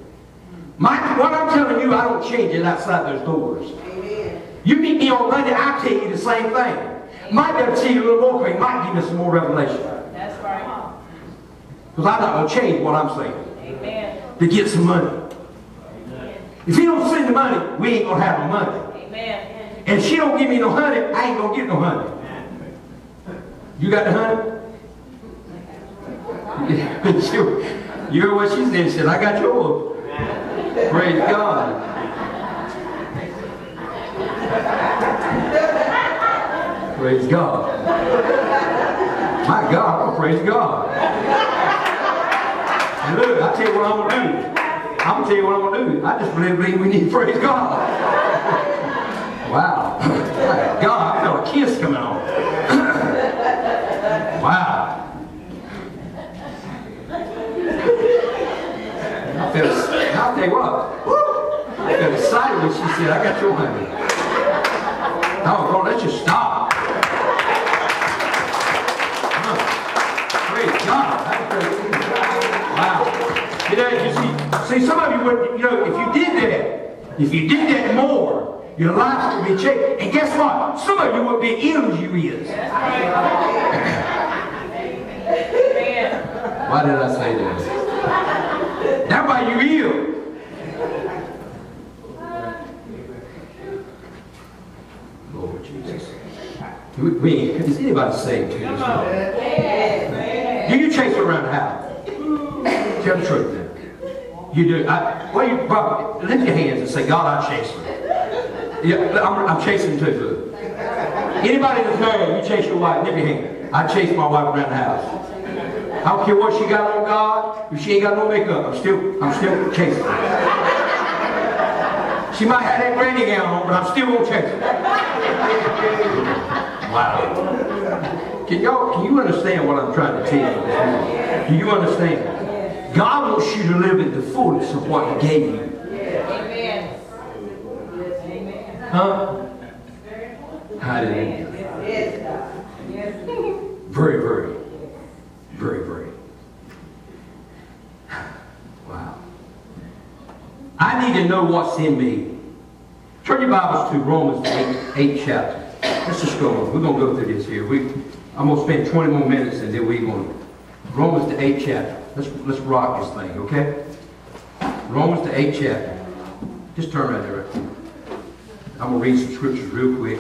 My, what I'm telling you, I don't change it outside those doors. Amen. You meet me on Monday, I'll tell you the same thing. Might be able to tell you a little more, but might give me some more revelation. That's right. Because I'm not going to change what I'm saying Amen. to get some money. If he don't send the money, we ain't gonna have no money. Amen. And she don't give me no honey, I ain't gonna get no honey. You got the honey? you, you heard what she said? She said, I got yours. Praise God. Praise God. My God, praise God. And look, I tell you what I'm gonna do. I'm gonna tell you what I'm gonna do. I just really believe we need to praise God. Wow. God, I felt a kiss coming on. wow. I felt, I'll tell you what. woo, I felt excited when she said, I got your honey. Oh, God, let's just stop. Praise God. Wow. You know, you see, see, some of you would, you know, if you did that, if you did that more, your life would be changed. And guess what? Some of you would be ill you is. That's right. Amen. Why did I say that? That's why you ill. Lord Jesus. We, we, is anybody saved here? this? Do you chase around the house? Tell the truth. You do. Uh, I, well, you, lift your hands and say, God, I chase her. Yeah, I'm, I'm chasing too. Anybody that's married, you chase your wife, lift your hand. I chase my wife around the house. I don't care what she got on God. If she ain't got no makeup, I'm still, I'm still chasing her. She might have that granny gown on, but I'm still gonna chase her. Wow. Can y'all, can you understand what I'm trying to tell you? Do you understand? God wants you to live in the fullness of what He gave you. Amen. Huh? Hallelujah. Very, very, very, very. Wow. I need to know what's in me. Turn your Bibles to Romans 8, 8 chapter. Let's just go on. We're going to go through this here. We, I'm going to spend 20 more minutes and then we're going to. Romans the 8th chapter. Let's, let's rock this thing, okay? Romans the 8th chapter. Just turn right there. I'm going to read some scriptures real quick.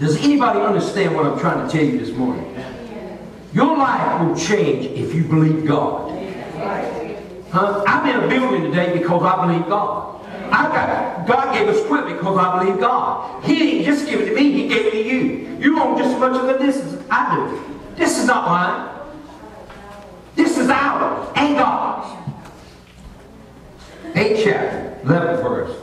Does anybody understand what I'm trying to tell you this morning? Your life will change if you believe God. Huh? I'm in a building today because I believe God. I got God gave us equipment because I believe God. He didn't just give it to me, He gave it to you. You own just as much of this as I do. This is not mine. This is ours and God's. 8 chapter, 11 verse.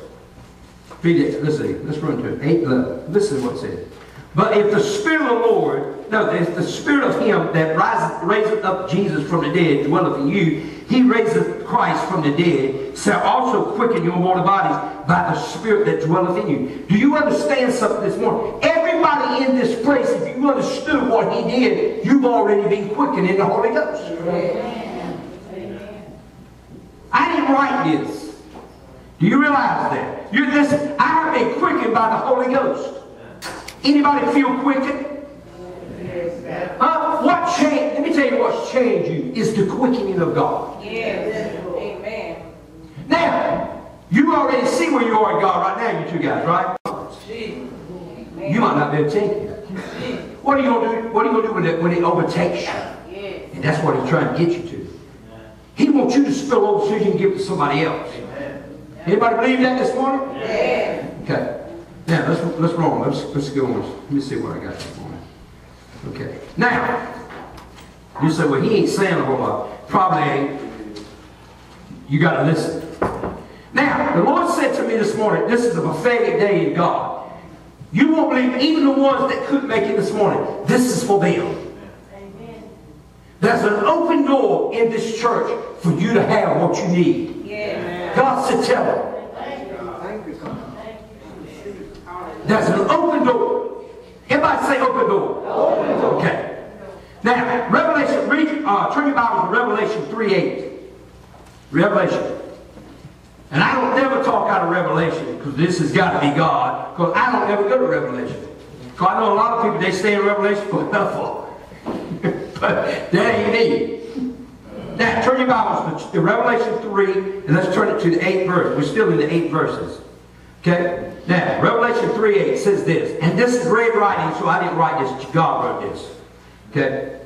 Read it. Let's see. Let's run to it. 8, 11. Listen to what it says. But if the Spirit of the Lord, no, if the Spirit of Him that riseth, raiseth up Jesus from the dead dwelleth in you, He raiseth Christ from the dead, shall also quicken your mortal bodies by the Spirit that dwelleth in you. Do you understand something this morning? Everybody in this place, if you understood what He did, you've already been quickened in the Holy Ghost. I didn't write this. Do you realize that? You listen, I have been quickened by the Holy Ghost. Anybody feel quickened? Huh? What changed? Let me tell you what's changed you is the quickening of God. Yes. Amen. Now, you already see where you are in God right now, you two guys, right? You might not be able to take it. What are you gonna do? What are you gonna do when it when it overtakes you? Yes. And that's what he's trying to get you to. He wants you to spill over so you can give it to somebody else. Anybody believe that this morning? Yeah. Okay. Now let's let's roll. Let's let's go on. Let me see what I got this morning. Okay. Now you say, well, he ain't saying a whole lot. Probably ain't. You got to listen. Now the Lord said to me this morning, this is a prophetic day in God. You won't believe even the ones that couldn't make it this morning. This is for them. Amen. There's an open door in this church for you to have what you need. Yeah. God said, tell them. There's an open door. Everybody say open door. Okay. Now, Revelation, read, uh, turn your Bible to Revelation 3 8. Revelation. And I don't ever talk out of Revelation because this has got to be God because I don't ever go to Revelation. Because I know a lot of people, they stay in Revelation for for. but that ain't me. Now, turn your Bibles to, Revelation 3, and let's turn it to the 8th verse. We're still in the 8 verses. Okay? Now, Revelation 3 8 says this, and this is red writing, so I didn't write this, God wrote this. Okay?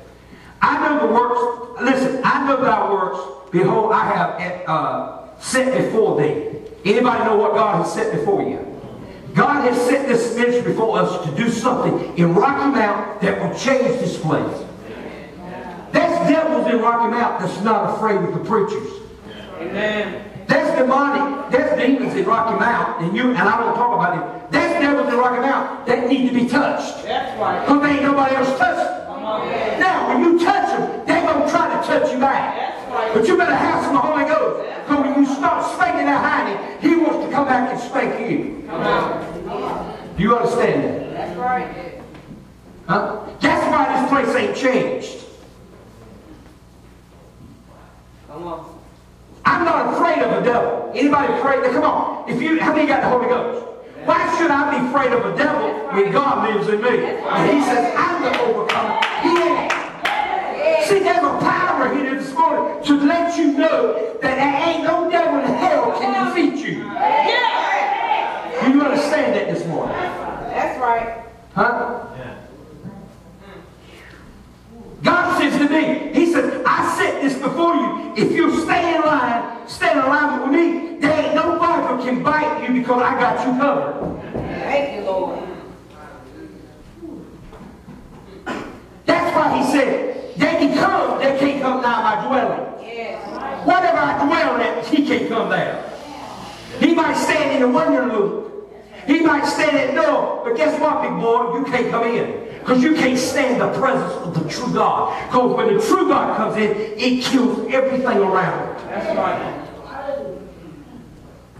I know the works, listen, I know thy works, behold, I have uh, set before thee. Anybody know what God has set before you? God has set this ministry before us to do something in Rocky Mount that will change this place. There's devils in Rocky Mount that's not afraid of the preachers. Amen. There's demonic, there's demons in Rocky Mount, and you and I don't talk about it. There's devils in Rocky Mount that need to be touched. That's right. Because ain't nobody else touched them. Come on. Yeah. Now, when you touch them, they're going to try to touch you back. But you better have some Holy Ghost. Because when you start spanking that hiney, he wants to come back and spank you. Come on. Do you understand that? That's right. Huh? That's why this place ain't changed. Come on. I'm not afraid of a devil. Anybody afraid? Come on. If you, how many got the Holy Ghost? Why should I be afraid of a devil when God lives in me? And He says, I'm the overcomer. He ain't. See, there's a power here this morning to let you know that there ain't no devil in hell can defeat you. Yeah. You understand that this morning? That's right. Huh? Yeah. God says to me, He says, I set this before you. If you stay in line, stay in alignment with me, there ain't no viper can bite you because I got you covered. Thank you, Lord. That's why He said, they can come, they can't come nigh my dwelling. Yes. Whatever I dwell at, he can't come there. He might stand in the window loop. He might stand at the door. But guess what, big boy? You can't come in. Because you can't stand the presence of the true God. Because when the true God comes in, it kills everything around. That's right.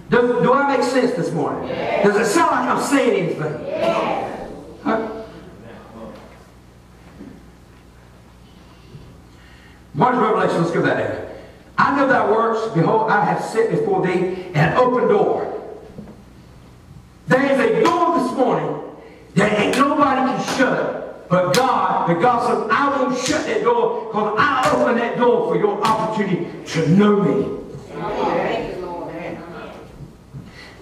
Does, do I make sense this morning? Does it sound like I'm saying anything? Huh? Is Revelation? Let's go that there. I know thy works. Behold, I have set before thee an open door. There is a door this morning that ain't nobody can shut but God. But God says, I won't shut that door because I open that door for your opportunity to know me.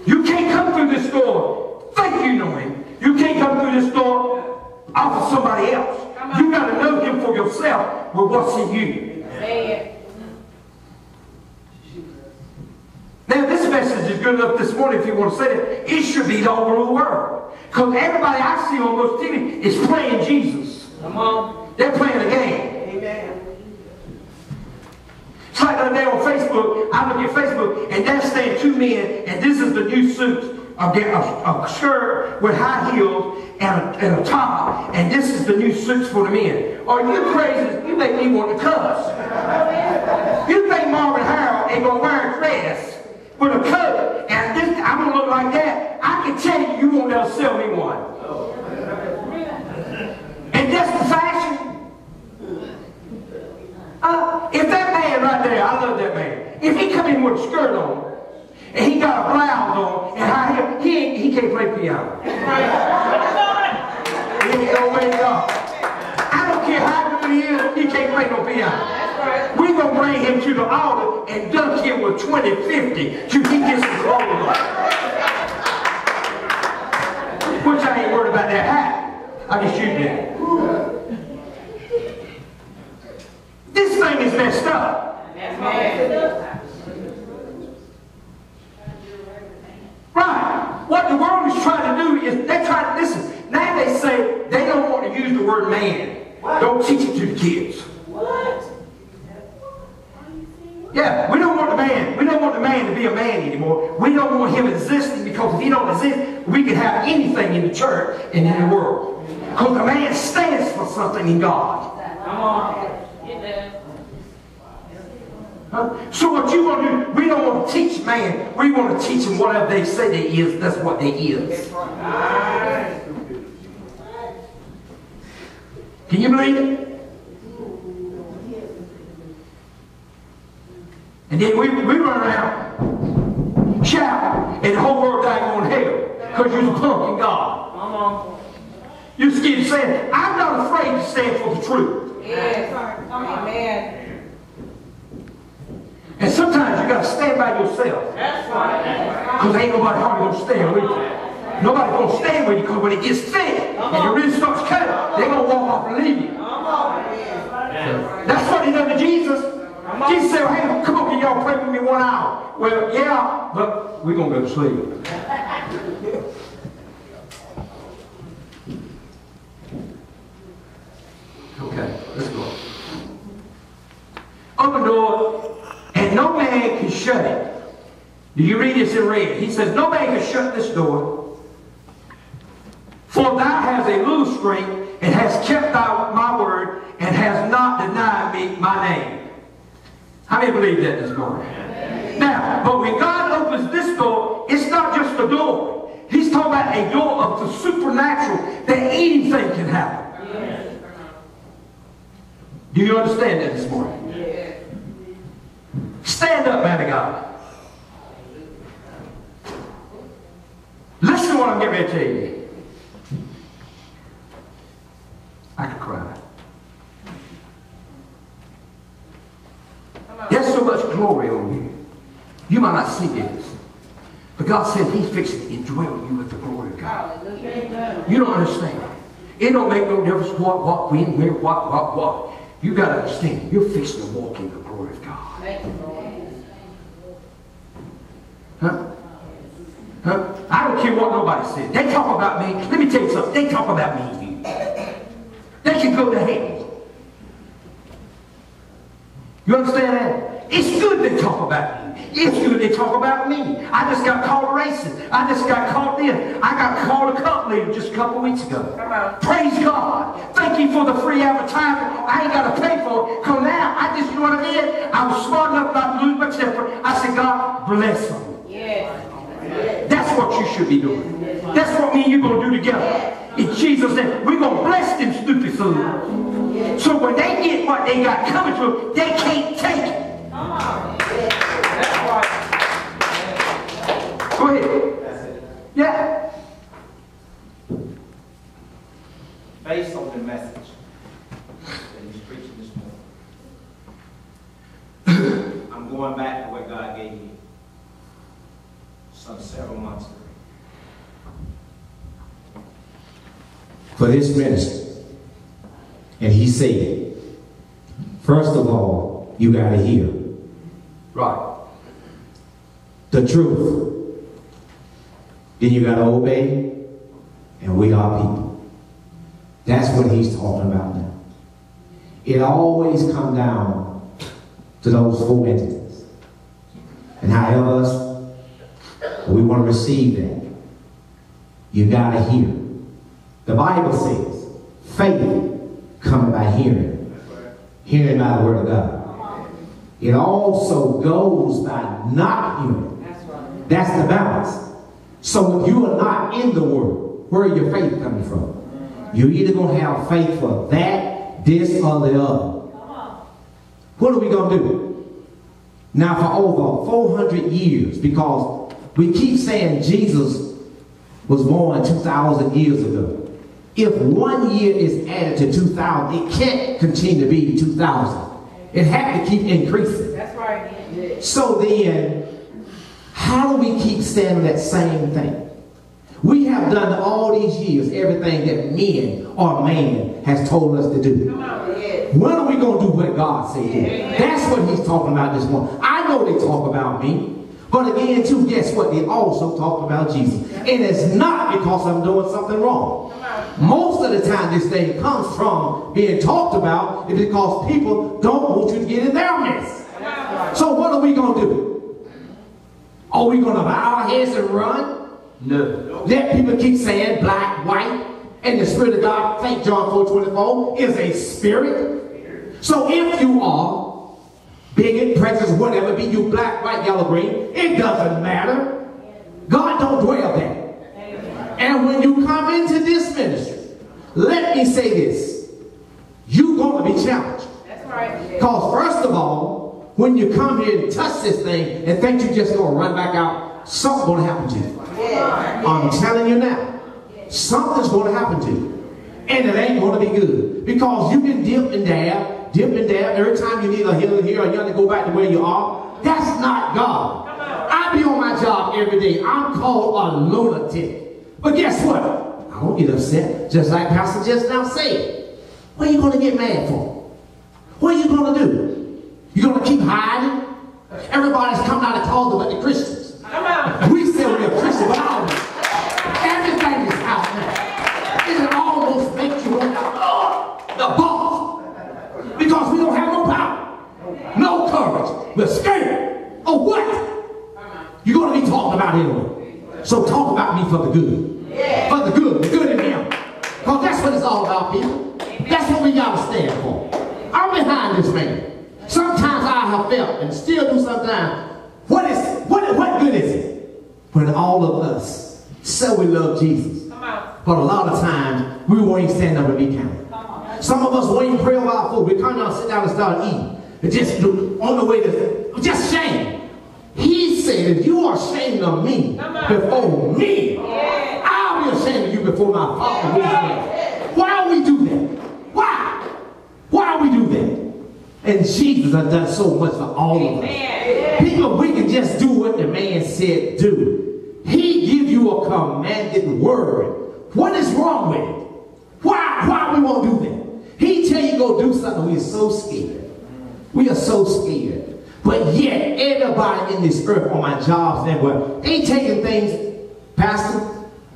You can't come through this door think you know him. You can't come through this door off of somebody else. You got to know him for yourself with what's in you. It. Now, this message is good enough this morning if you want to say it. It should be all over the world. Because everybody I see on those TV is playing Jesus. Come on. They're playing a game. Amen. It's like the other day on Facebook, I look at Facebook, and there's staying two men, and this is the new suit. A, a, a skirt with high heels and a, and a top, and this is the new suits for the men. Are you crazy? You make me want to cuss. You think Marvin Harrell ain't gonna wear a dress with a coat, and this, I'm gonna look like that? I can tell you, you won't ever sell me one. And that's the fashion. Uh, if that man right there, I love that man. If he come in with a skirt on, and he got a blouse on, and high heel, he ain't, he can't play piano. He ain't no way to go. I don't care how good he is, he can't play no piano. We're gonna bring him to the altar and dunk him with 20, 50 till he gets his clothes. Which I ain't worried about that hat. I can shoot that. This thing is messed up. That's right. Right. What the world is trying to do is they try to listen. Now they say they don't want to use the word man. Don't teach it to the kids. What? Yeah, we don't want the man. We don't want the man to be a man anymore. We don't want him existing because if he don't exist, we can have anything in the church and in the world. Because the man stands for something in God. Come on. Get there. Huh? So what you want to do, we don't want to teach man. We want to teach him whatever they say they is, that's what they is. Can you believe it? And then we, we run around shouting, and the whole world dying on hell because you're a punk in God. Come on. You're scared saying, I'm not afraid to stand for the truth. Yes. Amen. And sometimes you got to stand by yourself. That's right. Because ain't nobody hardly going to stand with you. Nobody's going to stand with you because when it gets thick and it really starts cutting, they're going to walk off and leave you. That's what he done to Jesus. Jesus said, hey, come on, can y'all pray with me one hour? Well, yeah, but we're going to go to sleep. Okay, let's go. Open door, and no man can shut it. Do you read this in red? He says, No man can shut this door. For thou hast a little strength, and hast kept thou my word, and hast not denied me my name. How many believe that this morning? Now, but when God opens this door, it's not just a door. He's talking about a door of the supernatural that anything can happen. Do you understand that this morning? Stand up, man of God. Listen to I'm getting to you. I could cry. There's so much glory on you. You might not see this. But God said He's fixing to indwell you with the glory of God. You don't understand. It don't make no difference what, what, when, where, what, what, what. You got to understand. You're fixing to walk in the glory of God. Huh? Huh? I don't care what nobody says. They talk about me. Let me tell you something. They talk about me. They can go to hell. You understand that? It's good they talk about me. It's good they talk about me. I just got called racist. I just got called this. I got called a cult leader just a couple weeks ago. Uh-huh. Praise God. Thank you for the free advertisement. I ain't got to pay for it. Because now, I just, you know what I did? I was smart enough not to lose my temper. I said, God, bless them. That's what you should be doing. That's what me and you going to do together. In Jesus' name, we're going to bless them stupid fools. So when they get what they got coming to them, they can't take it. Go ahead. Yeah. based on the message that he's preaching this morning. I'm going back to what God gave me some several months ago. for this ministry. And he said, first of all, you got to hear Right. the truth. Then you got to obey, and we are people. That's what he's talking about now. It always come down to those four entities. And however us, we want to receive that. You got to hear. The Bible says, faith coming by hearing, hearing by the word of God. It also goes by not hearing. That's. That's the balance. So if you are not in the word, where are your faith coming from? You're either going to have faith for that, this, or the other. What are we going to do? Now, for over 400 years, because we keep saying Jesus was born 2,000 years ago. If one year is added to 2,000, it can't continue to be 2,000. It had to keep increasing. That's right. So then, how do we keep saying that same thing? We have done all these years everything that men or man has told us to do. On. Yes. When are we going to do what God said do? That's what he's talking about this morning. I know they talk about me. But again, too, guess what? They also talk about Jesus. And it's not because I'm doing something wrong. Most of the time this thing comes from being talked about is because people don't want you to get in their mess. So what are we going to do? Are we going to bow our heads and run? No. Let people keep saying black, white, and the Spirit of God, St. John 4 24, is a spirit. So if you are bigot, prejudice, whatever, be you black, white, yellow, green, it doesn't matter. God don't dwell there. And when you come into this ministry, let me say this. You're going to be challenged. That's right. Because first of all, when you come here and touch this thing and think you're just going to run back out, something's going to happen to you. I'm telling you now, something's going to happen to you. And it ain't going to be good. Because you can dip and dab, dip and dab. Every time you need a healing here or you have to go back to where you are, that's not God. I be on my job every day. I'm called a lunatic. But guess what? I don't get upset. Just like Pastor just now said. What are you going to get mad for? What are you going to do? You going to keep hiding? Everybody's coming out of closet but the Christians. Come on. We say we're Christian, but always. Everything is out there. It almost makes you want to, oh, the boss. Because we don't have no power, no courage. We're scared. Of what? You're going to be talking about anyway. So talk about me for the good. For the good, the good in him. Because that's what it's all about, people. That's what we got to stand for. I'm behind this man. Sometimes I have felt, and still do sometimes, what is what, what good is it when all of us say we love Jesus? But a lot of times, we won't even stand up and be counted. Some of us won't even pray about food. We come down, sit down, and start eating. Just on the way to, just shame. He said, if you are ashamed of me before me, I'll be ashamed of you before my Father who is in heaven. Why we do that? Why? Why we do that? And Jesus has done so much for all of us. People, we can just do what the man said do. He give you a commanded word. What is wrong with it? Why, why we won't do that? He tell you go do something, we're so scared. We are so scared. But yet, everybody in this earth on my jobs network, they taking things, Pastor,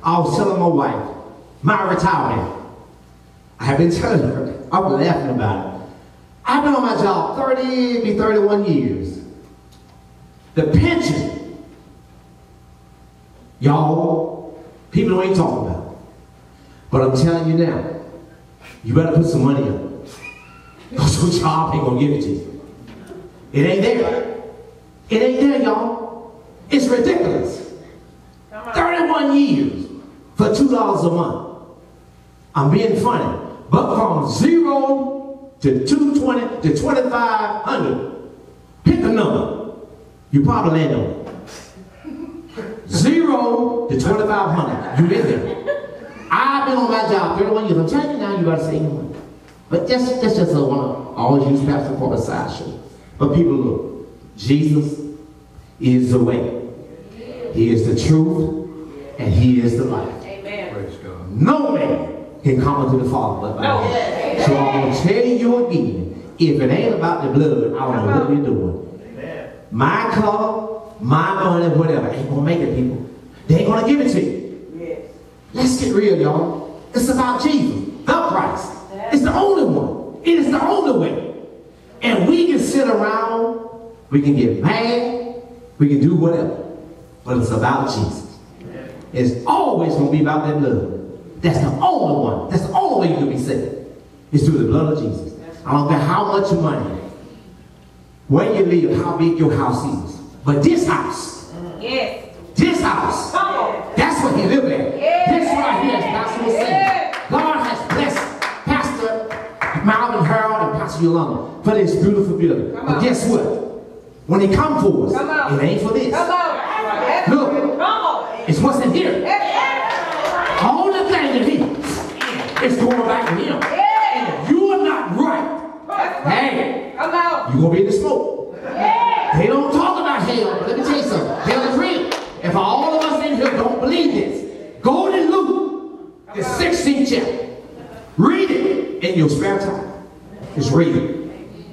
I was telling my wife, my retirement. I have been telling her, I'm laughing about it. I've been on my job 30, be 31 years. The pension, y'all, people ain't talking about. it. But I'm telling you now, you better put some money up. Because your job ain't gonna give it to you. It ain't there. It ain't there, y'all. It's ridiculous. 31 years for $2 a month. I'm being funny. But from zero to 220 to 2500 pick a number. You probably land on it. Zero to 2500 You in there. I've been on my job 31 years. I'm telling you now, you gotta say no. But that's, that's just a one of always use Pastor for a sideshow. But people look, Jesus is the way. He is the truth, and he is the life. Amen. Praise God. No man can come unto the Father but by him. So I'm going to tell you again, if it ain't about the blood, I don't know what you're doing. My car, my money, whatever, ain't going to make it, people. They ain't going to give it to you. Yes. Let's get real, y'all. It's about Jesus, the Christ. It's the only one. It is the only way. And we can sit around, we can get mad, we can do whatever. But it's about Jesus. It's always going to be about that blood. That's the only one. That's the only way you can be saved. It's through the blood of Jesus. I don't care how much money, where you live, how big your house is. But this house, Yes. this house, that's what he live at. Yeah. This right here, as Pastor was saying. Malvin Harold and Pastor Yolanda for this beautiful building. Come But on. guess what? When they come for us, Come it ain't for this. Come on. That's Look. It's what's in here. All the thing that he is going back to him. Yeah. And if you are not right, right. hey, you're gonna be in the smoke. Yeah. They don't talk about hell, but let me tell you something. Hell is real. If all of us in here don't believe this, go to Luke, the 16th chapter. Read it in your spare time. It's real.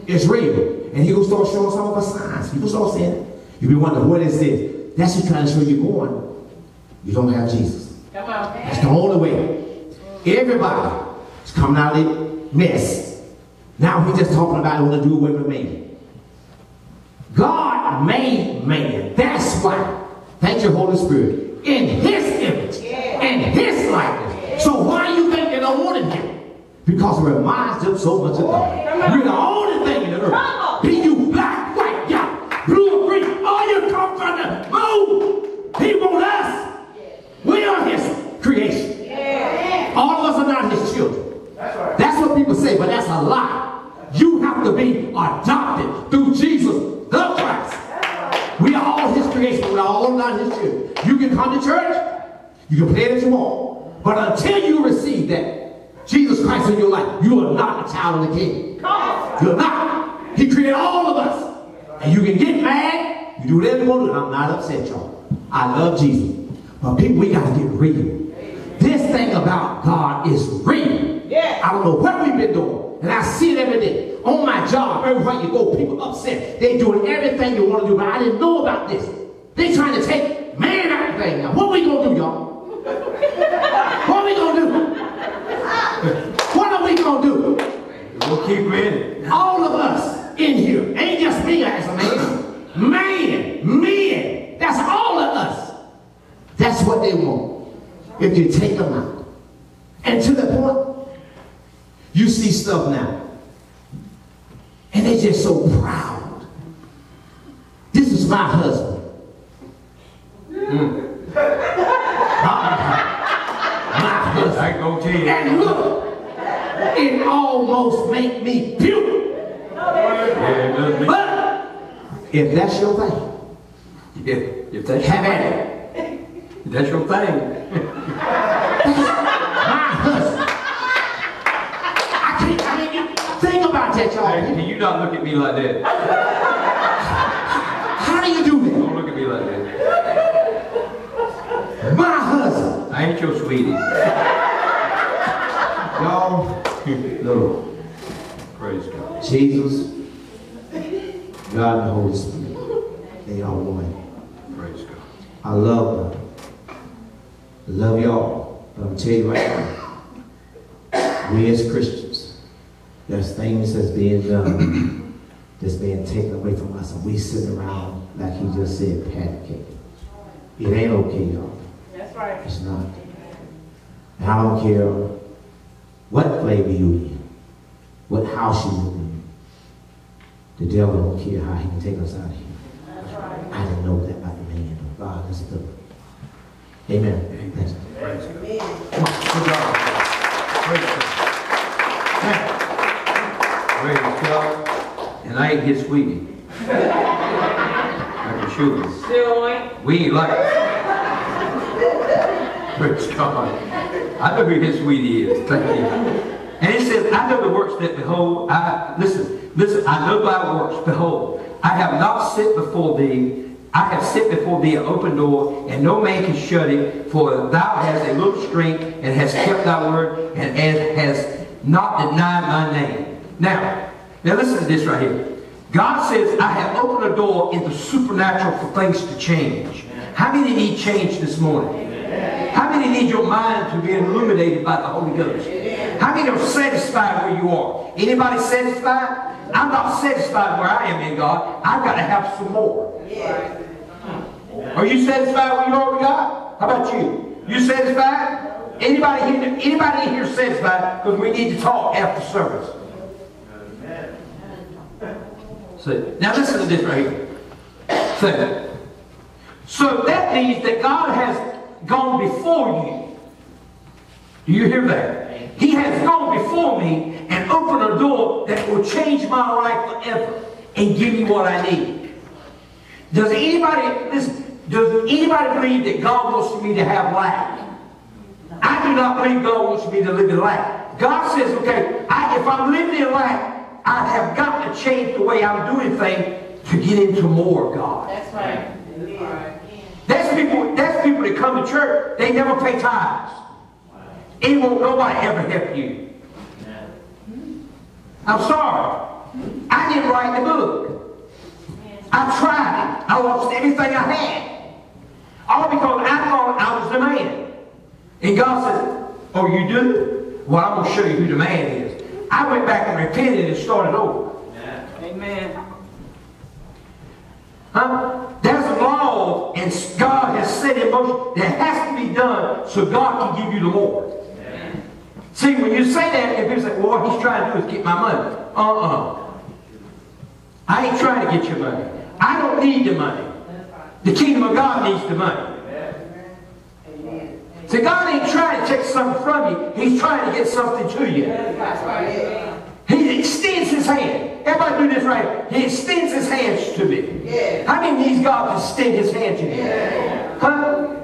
It's real. And he will start showing some of us signs. People start saying it. You'll be wondering, what is this? That's just trying to show you going. You don't have Jesus. Come on. That's the only way. Everybody is coming out of the mess. Now he's just talking about want to do away with man. God made man. That's why. Thank you, Holy Spirit. In his image. In his likeness. So why you think they don't want him? Because it reminds them so much of God. We're the only thing in the earth. Be you black, white, yellow, blue, or green. All you come from the moon. He want us. We are his creation. All of us are not his children. That's what people say, but that's a lie. You have to be adopted through Jesus, the Christ. We are all his creation. We are all not his children. You can come to church. You can play it as you want. But until you receive that Jesus Christ in your life, you are not a child of the king. You're not. He created all of us. And you can get mad. You do whatever you want to. I'm not upset, y'all. I love Jesus. But people, we got to get real. This thing about God is real. Yeah. I don't know what we've been doing. And I see it every day. On my job, everywhere you go, people upset. They doing everything you want to do, but I didn't know about this. They trying to take man out of the thing now. What we gonna do, y'all? What we gonna do? We gonna do? We'll keep reading. All of us in here, ain't just me as a man. Man, men, that's all of us. That's what they want. If you take them out. And to the point, you see stuff now. And they're just so proud. This is my husband. Hmm. My husband. I go tell you. And look, it almost make me puke. Yeah, it does me. But if that's your thing, Yeah, if that's have at it. if that's your thing. My husband. I can't, I mean, think about that, y'all. can you not look at me like that? How do you do that? Don't look at me like that. that? My husband. I ain't your sweetie. Y'all, no. Praise God. Jesus, God and the Holy Spirit, they are one. Praise God. I love them. Love y'all. But I'm telling you right now, we as Christians, there's things that's being done that's being taken away from us, and we sitting around, like he just said, pancake. It ain't okay, y'all. That's right. It's not. And I don't care what flavor you in, what house you live in. The devil don't care how he can take us out of here. Right. I didn't know that about the man of God. That's the Amen. Thanks. Praise God. Come on, good job. Praise God. Praise God. And I ain't his sweetie. I can assure you. Still ain't. We ain't like Praise God. I know who his sweetie is. Thank you. And he says, I know the works that behold, I listen, listen, I know thy works, behold, I have not sit before thee, I have set before thee an open door, and no man can shut it, for thou hast a little strength, and hast kept thy word, and, hast not denied my name. Now, now listen to this right here. God says, I have opened a door in the supernatural for things to change. How many need change this morning? How many need your mind to be illuminated by the Holy Ghost? How many are satisfied where you are? Anybody satisfied? I'm not satisfied where I am in God. I've got to have some more. Are you satisfied where you are with God? How about you? You satisfied? Anybody here? Anybody here satisfied? Because we need to talk after service. See, now listen to this right here. See. So that means that God has gone before you. Do you hear that? He has gone before me and opened a door that will change my life forever and give me what I need. Does anybody listen? Does anybody believe that God wants me to have life? I do not believe God wants me to live in life. God says, okay, I, if I'm living in lack, I have got to change the way I'm doing things to get into more of God. That's right. That's people, that's people that come to church, they never pay tithes. It won't nobody ever help you. I'm sorry. I didn't write the book. I tried it. I lost everything I had. All because I thought I was the man. And God said, Oh, you do? Well, I'm going to show you who the man is. I went back and repented and started over. Amen. Huh? There's law and God has set in motion that has to be done so God can give you the more. See, when you say that, if people say, well, what he's trying to do is get my money. Uh-uh. I ain't trying to get your money. I don't need the money. The kingdom of God needs the money. See, God ain't trying to take something from you. He's trying to get something to you. He extends his hand. Everybody do this right. He extends his hands to me. How many needs God to extend his hand to you? Huh?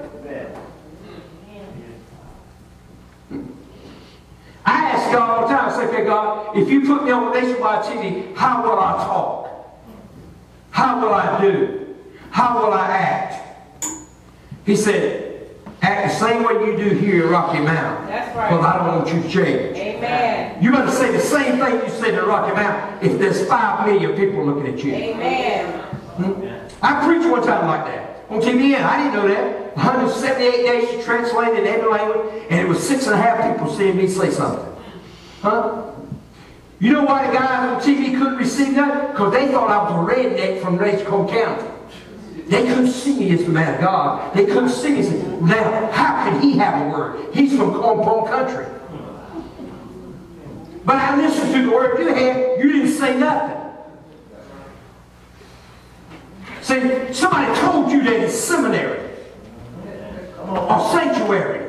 I ask God all the time, I say, okay, God, if you put me on nationwide TV, how will I talk? How will I do? How will I act? He said, act the same way you do here in Rocky Mount. That's right. Because I don't want you to change. Amen. You better say the same thing you said in Rocky Mount if there's five million people looking at you. Amen. Hmm? I preached one time like that on TBN. I didn't know that. 178 days translated in every language, and it was six and a half people seeing me say something. Huh? You know why the guys on TV couldn't receive that? Because they thought I was a redneck from Edgecombe County. They couldn't see me as the man of God. They couldn't see me as now. How can he have a word? He's from Cornpone Country. But I listened to the word you had. You didn't say nothing. See, somebody told you that it's seminary or sanctuary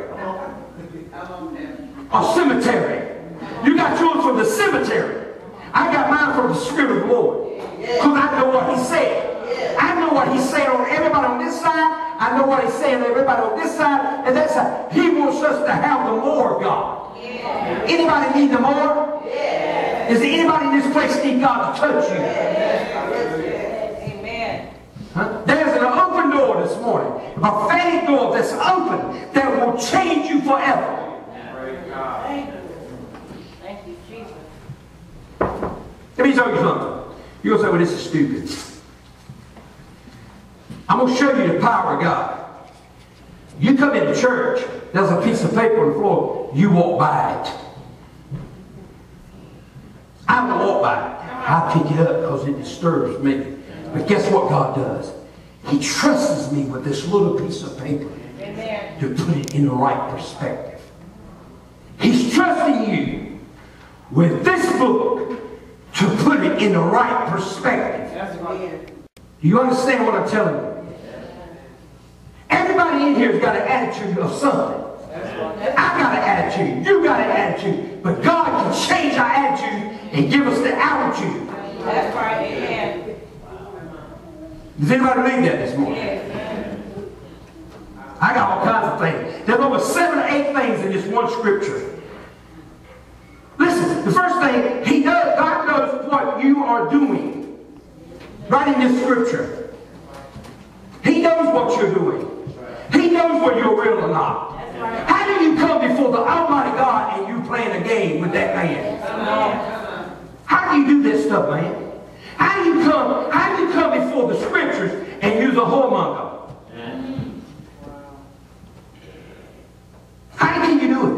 or cemetery. You got yours from the cemetery. I got mine from the Spirit of the Lord. Because I know what he said. I know what he said on everybody on this side. I know what he's saying on everybody on this side and that side. He wants us to have the more of God. Anybody need the more? Is there anybody in this place need God to touch you? Amen. Huh? There's an open door this morning, a prophetic door that's open that will change you forever. Thank you, Jesus. Let me tell you something. To say, well, this is stupid. I'm going to show you the power of God. You come into church, there's a piece of paper on the floor, you walk by it. I don't walk by it. I pick it up because it disturbs me. But guess what God does? He trusts me with this little piece of paper to put it in the right perspective. He's trusting you with this book to put it in the right perspective. You understand what I'm telling you? Everybody in here has got an attitude of something. I got an attitude. You got an attitude. But God can change our attitude and give us the altitude. That's right. Amen. Does anybody believe that this morning? I got all kinds of things. There's over seven or eight things in this one scripture. The first thing, He knows, God knows what you are doing. Right in this scripture. He knows what you're doing. He knows whether you're real or not. How do you come before the Almighty God and you playing a game with that man? How do you do this stuff, man? How do you come? How do you come before the scriptures and use a whoremonger? How can you do it?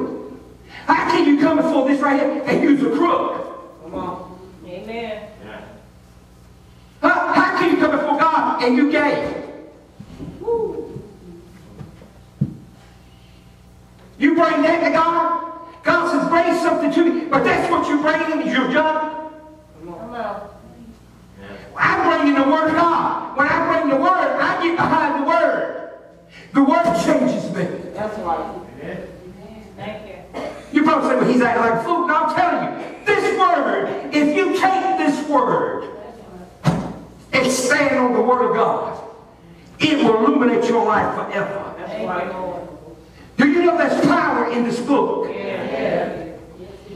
How can you come before this right here and use a crook? Come on. Amen. How, how can you come before God and you gay? Woo. You bring that to God? God says, bring something to me, but that's what you bring is your junk. Come on. I'm bringing the Word of God. When I bring the Word, I get behind the Word. The Word changes me. That's right. Amen. Thank you. You probably say, well, he's acting like a fool. No, I'm telling you, this Word, if you take this Word and stand on the Word of God, it will illuminate your life forever. Right, Do you know there's power in this book? Yeah.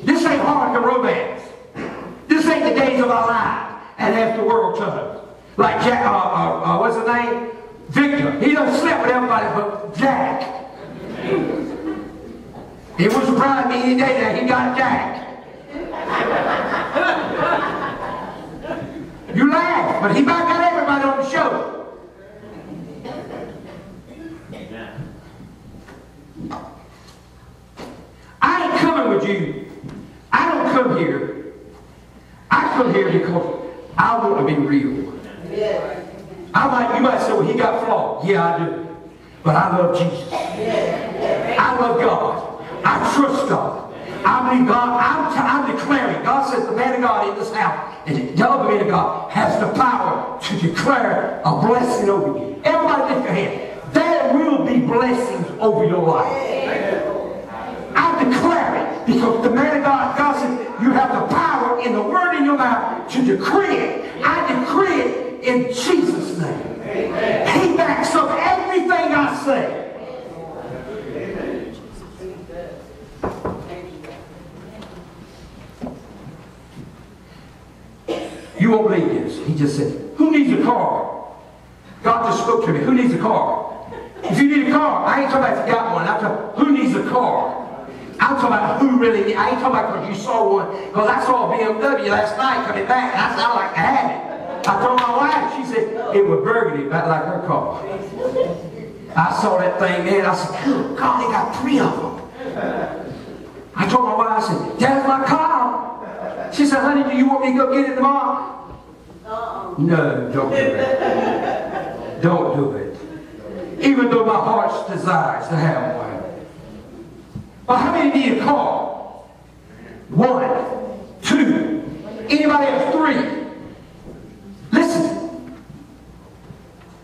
This ain't hard to romance. This ain't the days of our lives and after world turns. Like Jack, uh, uh, uh, what's his name? Victor. He don't sleep with everybody but Jack. It would surprise me any day that he got Jack. You laugh, but he might got everybody on the show. I ain't coming with you. I don't come here. I come here because I want to be real. I might, you might say, well, he got flawed. Yeah, I do. But I love Jesus. I love God. I trust God. I believe God. I'm, I'm declaring. God says the man of God in this house, and the other man of God, has the power to declare a blessing over you. Everybody lift your hand. There will be blessings over your life. I declare it because the man of God, God said, you have the power in the word in your mouth to decree it. I decree it in Jesus' name. He backs up everything I say. You won't believe this. He just said, Who needs a car? God just spoke to me. Who needs a car? If you need a car, I ain't talking about if got one. I'm talking, who needs a car? I'm talking about who really need. I ain't talking about because you saw one. Because I saw a BMW last night coming back, and I said, I like to have it. I told my wife, she said, it was burgundy, about like her car. I saw that thing there, and I said, good God, they got three of them. I told my wife, I said, that's my car. She said, honey, do you want me to go get it tomorrow? No, don't do it. Don't do it. Even though my heart's desires to have one. But how many need a car? One, two. Anybody else? Three. Listen.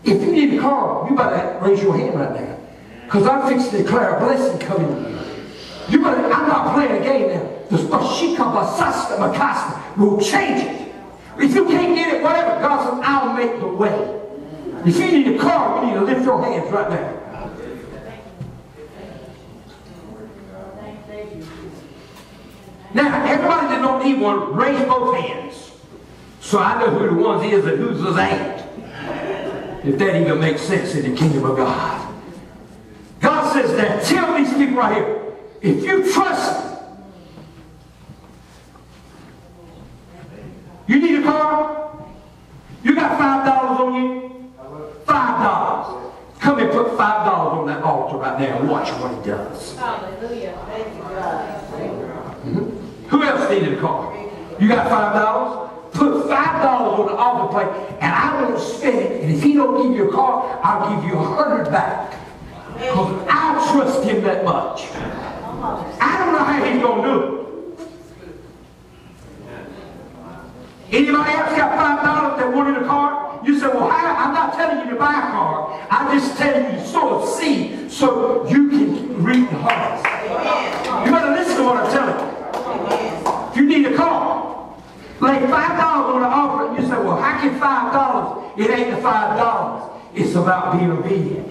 If you need a car, you better raise your hand right now. Because I'm fixing to declare a blessing coming to you. You better, I'm not playing a game now. The Spashika Basasta Makasta will change it. If you can't get it, whatever, God says, I'll make the way. If you need a car, you need to lift your hands right now. Now, everybody that don't need one, raise both hands. So I know who the ones is and who's the ain't. If that even makes sense in the kingdom of God. God says that, tell these people right here, if you trust you need a car? You got five dollars on you? Five dollars. Come and put five dollars on that altar right now and watch what he does. Hallelujah. Thank you, God. Who else needed a car? You got five dollars? Put five dollars on the altar plate, and I will spend it. And if he don't give you a car, I'll give you a hundred back. Because I trust him that much. I don't know how he's gonna do it. Anybody else got five dollars that wanted a car? You say, well, how? I'm not telling you to buy a car. I'm just telling you to sow a seed so you can reap the harvest. You better listen to what I'm telling you. If you need a car, lay five dollars on the offer, and you say, well, how can five dollars? It ain't the five dollars. It's about being obedient.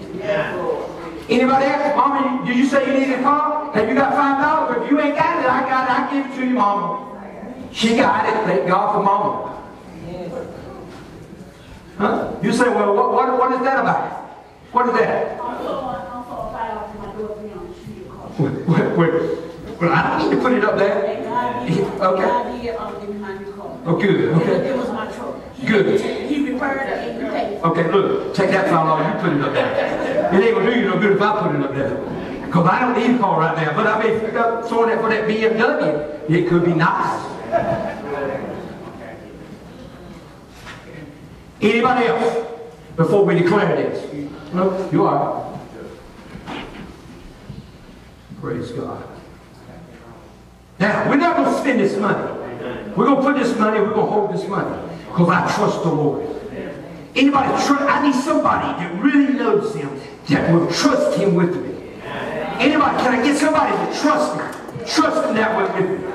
Anybody else? Mama, did you say you need a car? Have you got five dollars? If you ain't got it, I got it. I give it to you, Mama. She got it. Thank God for Mama. Huh? You say, well, what, what, what is that about? What is that? Wait, wait, wait. Well, I don't need to put it up there. Okay. Oh, good. Okay. It was my truck. Good. He repaired it. Okay, look, take that file off, you put it up there. It ain't gonna do you no good if I put it up there. Because I don't need a car right now. But I mean, if you got throwing that for that BMW, it could be nice. Anybody else before we declare this? No, you are. Praise God. Now, we're not going to spend this money. We're going to put this money, we're going to hold this money. Because I trust the Lord. Anybody trust? I need somebody that really knows him, that will trust him with me. Anybody, can I get somebody to trust me? Trust him that with me.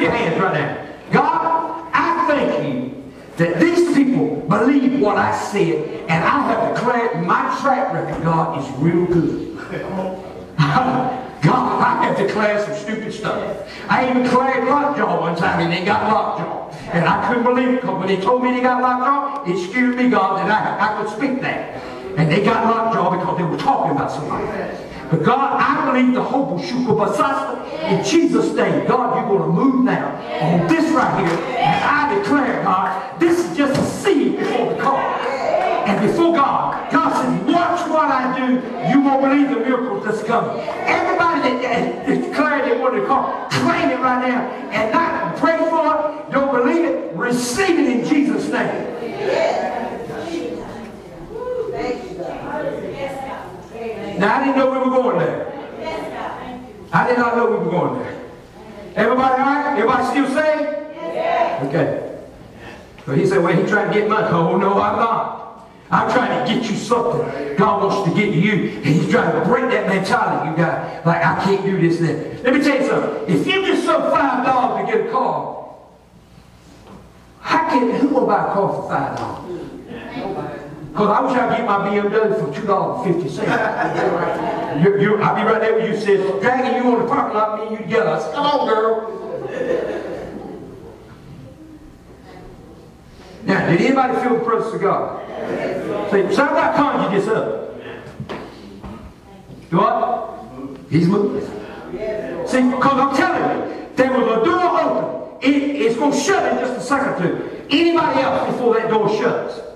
Your hands right now. God, I thank you that these people believe what I said, and I have declared my track record, God, is real good. God, I have declared some stupid stuff. I even declared lockjaw one time and they got lockjaw. And I couldn't believe it because when they told me they got lockjaw, it scared me, God, that I, I could speak that. And they got lockjaw because they were talking about somebody. But God, I believe the hope in Jesus' name. God, you're going to move now on this right here. And I declare, God, this is just a seed before the call. And before God, God said, watch what I do. You won't believe the miracle that's coming. Everybody that, that declared they wanted to call, claim it right now. And not pray for it, don't believe it, receive it in Jesus' name. Now, I didn't know we were going there. I did not know we were going there. Everybody all right? Everybody still saved? Okay. So he said, well, he tried to get money. Oh, no, I'm not. I'm trying to get you something God wants to get to you. And he's trying to break that mentality you got. Like, I can't do this and that. Let me tell you something. If you just some $5 to get a car, how can, who will buy a car for $5? Because I wish I could get my BMW for $2.50. you, you, I'll be right there with you, sis. Dragging you on the parking lot, me and you together. I said, Come on, girl. Now, did anybody feel the presence of God? Say, so how conjure this up? Do What? He's moving. See, because I'm telling you, there was a door open. It, it's going to shut in just a second or two. Anybody else before that door shuts?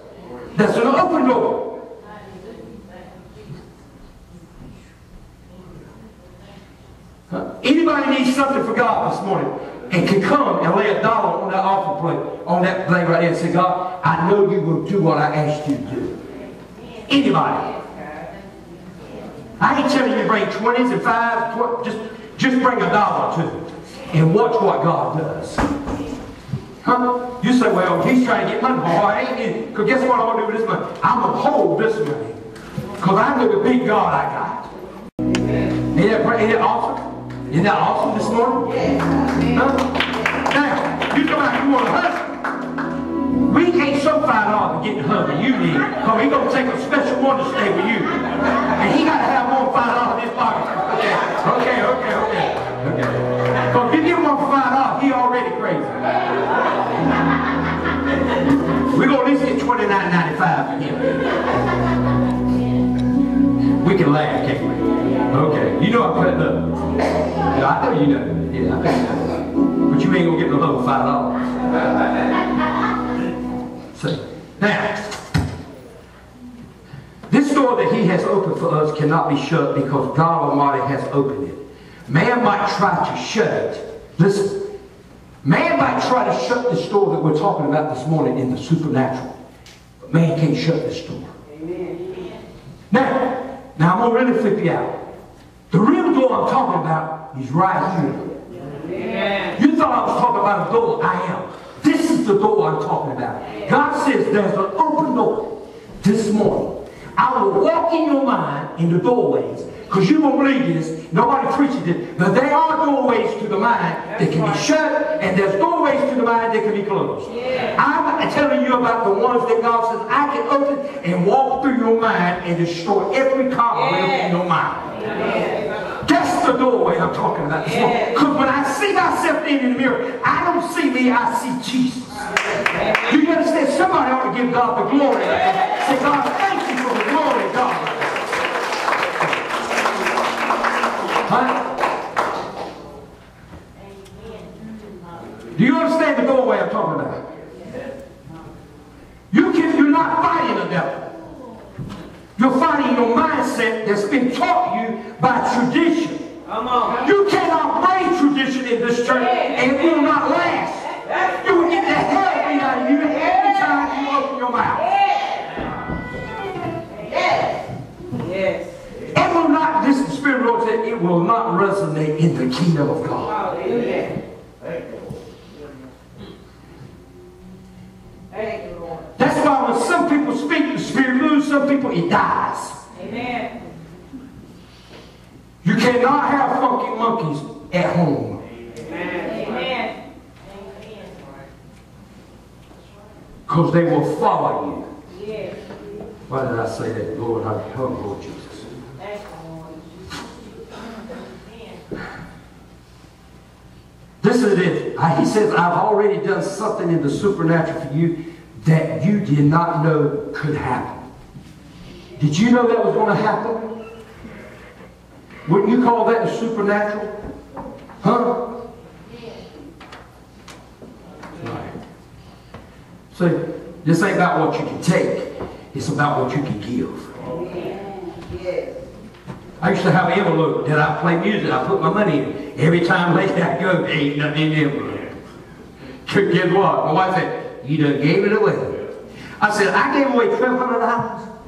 That's an open door. Anybody needs something for God this morning and can come and lay a dollar on that offering plate, on that plate right there and say, God, I know you will do what I asked you to do. Anybody. I ain't telling you to bring 20s and 5s, just, just bring a dollar to and watch what God does. Huh? You say, well, he's trying to get money. Boy, I ain't Because guess what I'm going to do with this money? I'm going to hold this money. Because I'm going to big God I got. Ain't that, ain't that awesome? Isn't that awesome this morning? Huh? Now, you come out, you want a husband. We can't so five off to get husband you need. Because he's going to take a special one to stay with you. And he got to have more than five dollars in his pocket. Okay, okay, okay. He already crazy. We're going to at least get twenty nine ninety five for him. We can laugh, can't we? Okay. You know I'm cutting up. I know you know. Yeah, I know you know. But you ain't going to get no little five dollars. See. Now, this door that he has opened for us cannot be shut because God Almighty has opened it. Man might try to shut it. Listen. Man might try to shut this door that we're talking about this morning in the supernatural. But man can't shut this door. Amen. Now, now I'm going to really flip you out. The real door I'm talking about is right here. You thought I was talking about a door. I am. This is the door I'm talking about. God says there's an open door this morning. I will walk in your mind in the doorways. Because you won't believe this. Nobody preaches it. But there are doorways to the mind that can be shut, and there's doorways to the mind that can be closed. I'm telling you about the ones that God says I can open and walk through your mind and destroy every cobweb in your mind. That's the doorway I'm talking about this morning. Because when I see myself in the mirror, I don't see me, I see Jesus. You understand? Somebody ought to give God the glory. Say, God, thank you for the glory, God. Do you understand the doorway I'm talking about? You can, you're not fighting the devil. You're fighting your mindset that's been taught you by tradition. You cannot break tradition in this church and it will not last. You will get the hell beat out of you every time you open your mouth. Yes. Yes. It will not, this Spirit of the Lord said, it will not resonate in the kingdom of God. That's why when some people speak, the Spirit moves, some people, it dies. Amen. You cannot have funky monkeys at home. Amen. Because they will follow you. Yes. Why did I say that? Lord, I help Lord Jesus. Thank you, Lord. This is it. Uh, he says, I've already done something in the supernatural for you that you did not know could happen. Did you know that was going to happen? Wouldn't you call that the supernatural? Huh? Right. So, this ain't about what you can take. It's about what you can give. I used to have an envelope that I play music. I put my money in. Every time lately I go, there ain't nothing in the envelope. Guess what? My wife said, you done gave it away. I said, I gave away $1,200.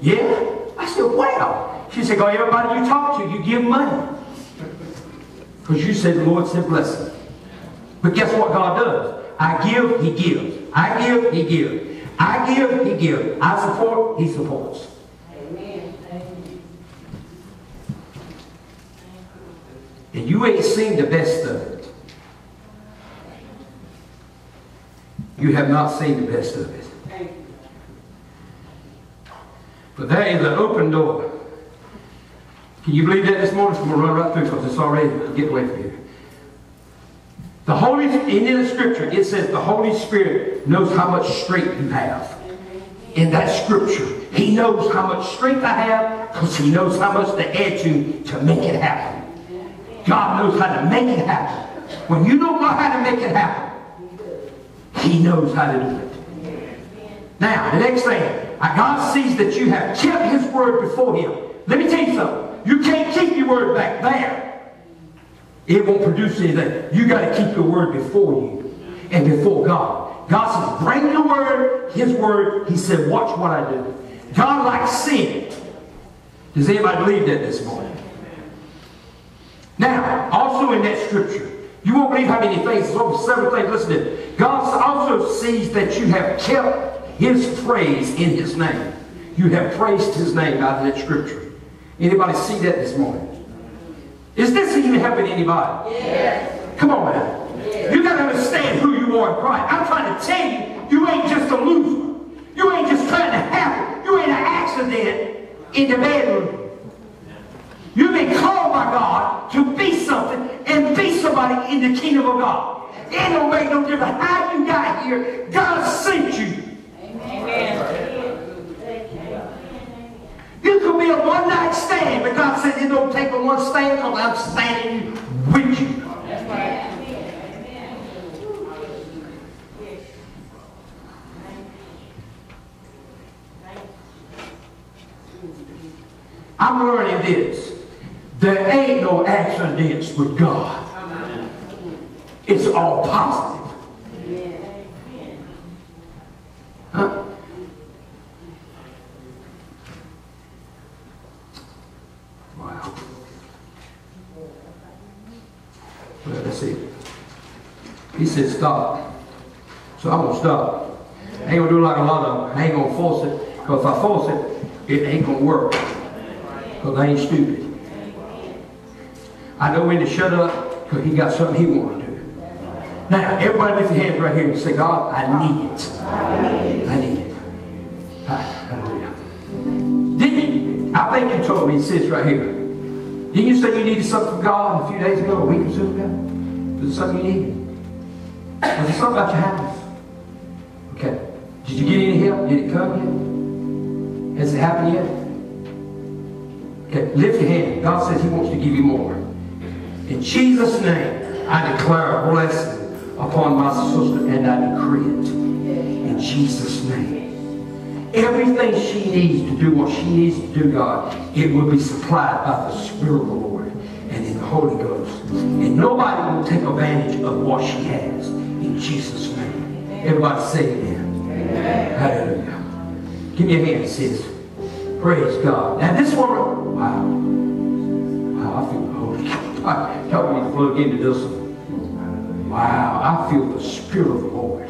Yeah? I said, wow. She said, go everybody you talk to, you give money. Because you said the Lord said bless them. But guess what God does? I give, he gives. I give, he gives. I give, he gives. I support, he supports. And you ain't seen the best of it. You have not seen the best of it. But there is an open door. Can you believe that this morning? I'm going to run right through because it's already getting away from here. The Holy, in the scripture, it says the Holy Spirit knows how much strength you have. In that scripture, He knows how much strength I have because He knows how much to add to to make it happen. God knows how to make it happen. When you don't know how to make it happen, He knows how to do it. Now, the next thing, uh, God sees that you have kept His word before Him. Let me tell you something. You can't keep your word back there. It won't produce anything. You got to keep your word before you and before God. God says, bring your word, His word. He said, watch what I do. God likes sin. Does anybody believe that this morning? Now, also in that scripture, you won't believe how many things, over several things. Listen to this. God also sees that you have kept his praise in his name. You have praised his name out of that scripture. Anybody see that this morning? Is this even helping anybody? Yes. Come on now. Yes. You got to understand who you are in Christ. I'm trying to tell you, you ain't just a loser. You ain't just trying to happen. You ain't an accident in the bedroom. You've been called by God to be something and be somebody in the kingdom of God. It don't make no difference how you got here. God sent you. Amen. You could be a one-night stand, but God said it don't take a one stand because I'm standing with you. I'm learning this. There ain't no accidents with God. It's all positive. Huh? Wow. Well, let's see. He said stop. So I'm going to stop. I ain't going to do like a lot of them. I ain't going to force it. Because if I force it, it ain't going to work. Because I ain't stupid. I know when to shut up because he got something he want to do. Now, everybody lift your hands right here and say, God, I need it. I need it. Hallelujah. You? I think you told me, it says right here. Didn't you say you needed something from God a few days ago, a week or so ago? Was it something you needed? Was it something about your house? Okay. Did you get any help? Did it come yet? Has it happened yet? Okay, lift your hand. God says he wants to give you more. In Jesus' name, I declare a blessing upon my sister and I decree it. In Jesus' name. Everything she needs to do what she needs to do, God, it will be supplied by the Spirit of the Lord and in the Holy Ghost. And nobody will take advantage of what she has. In Jesus' name. Everybody say amen. amen. Hallelujah. Give me a hand, sis. Praise God. Now this woman, wow. Wow, I feel the Holy. Help me to plug into this. Wow, I feel the Spirit of the Lord.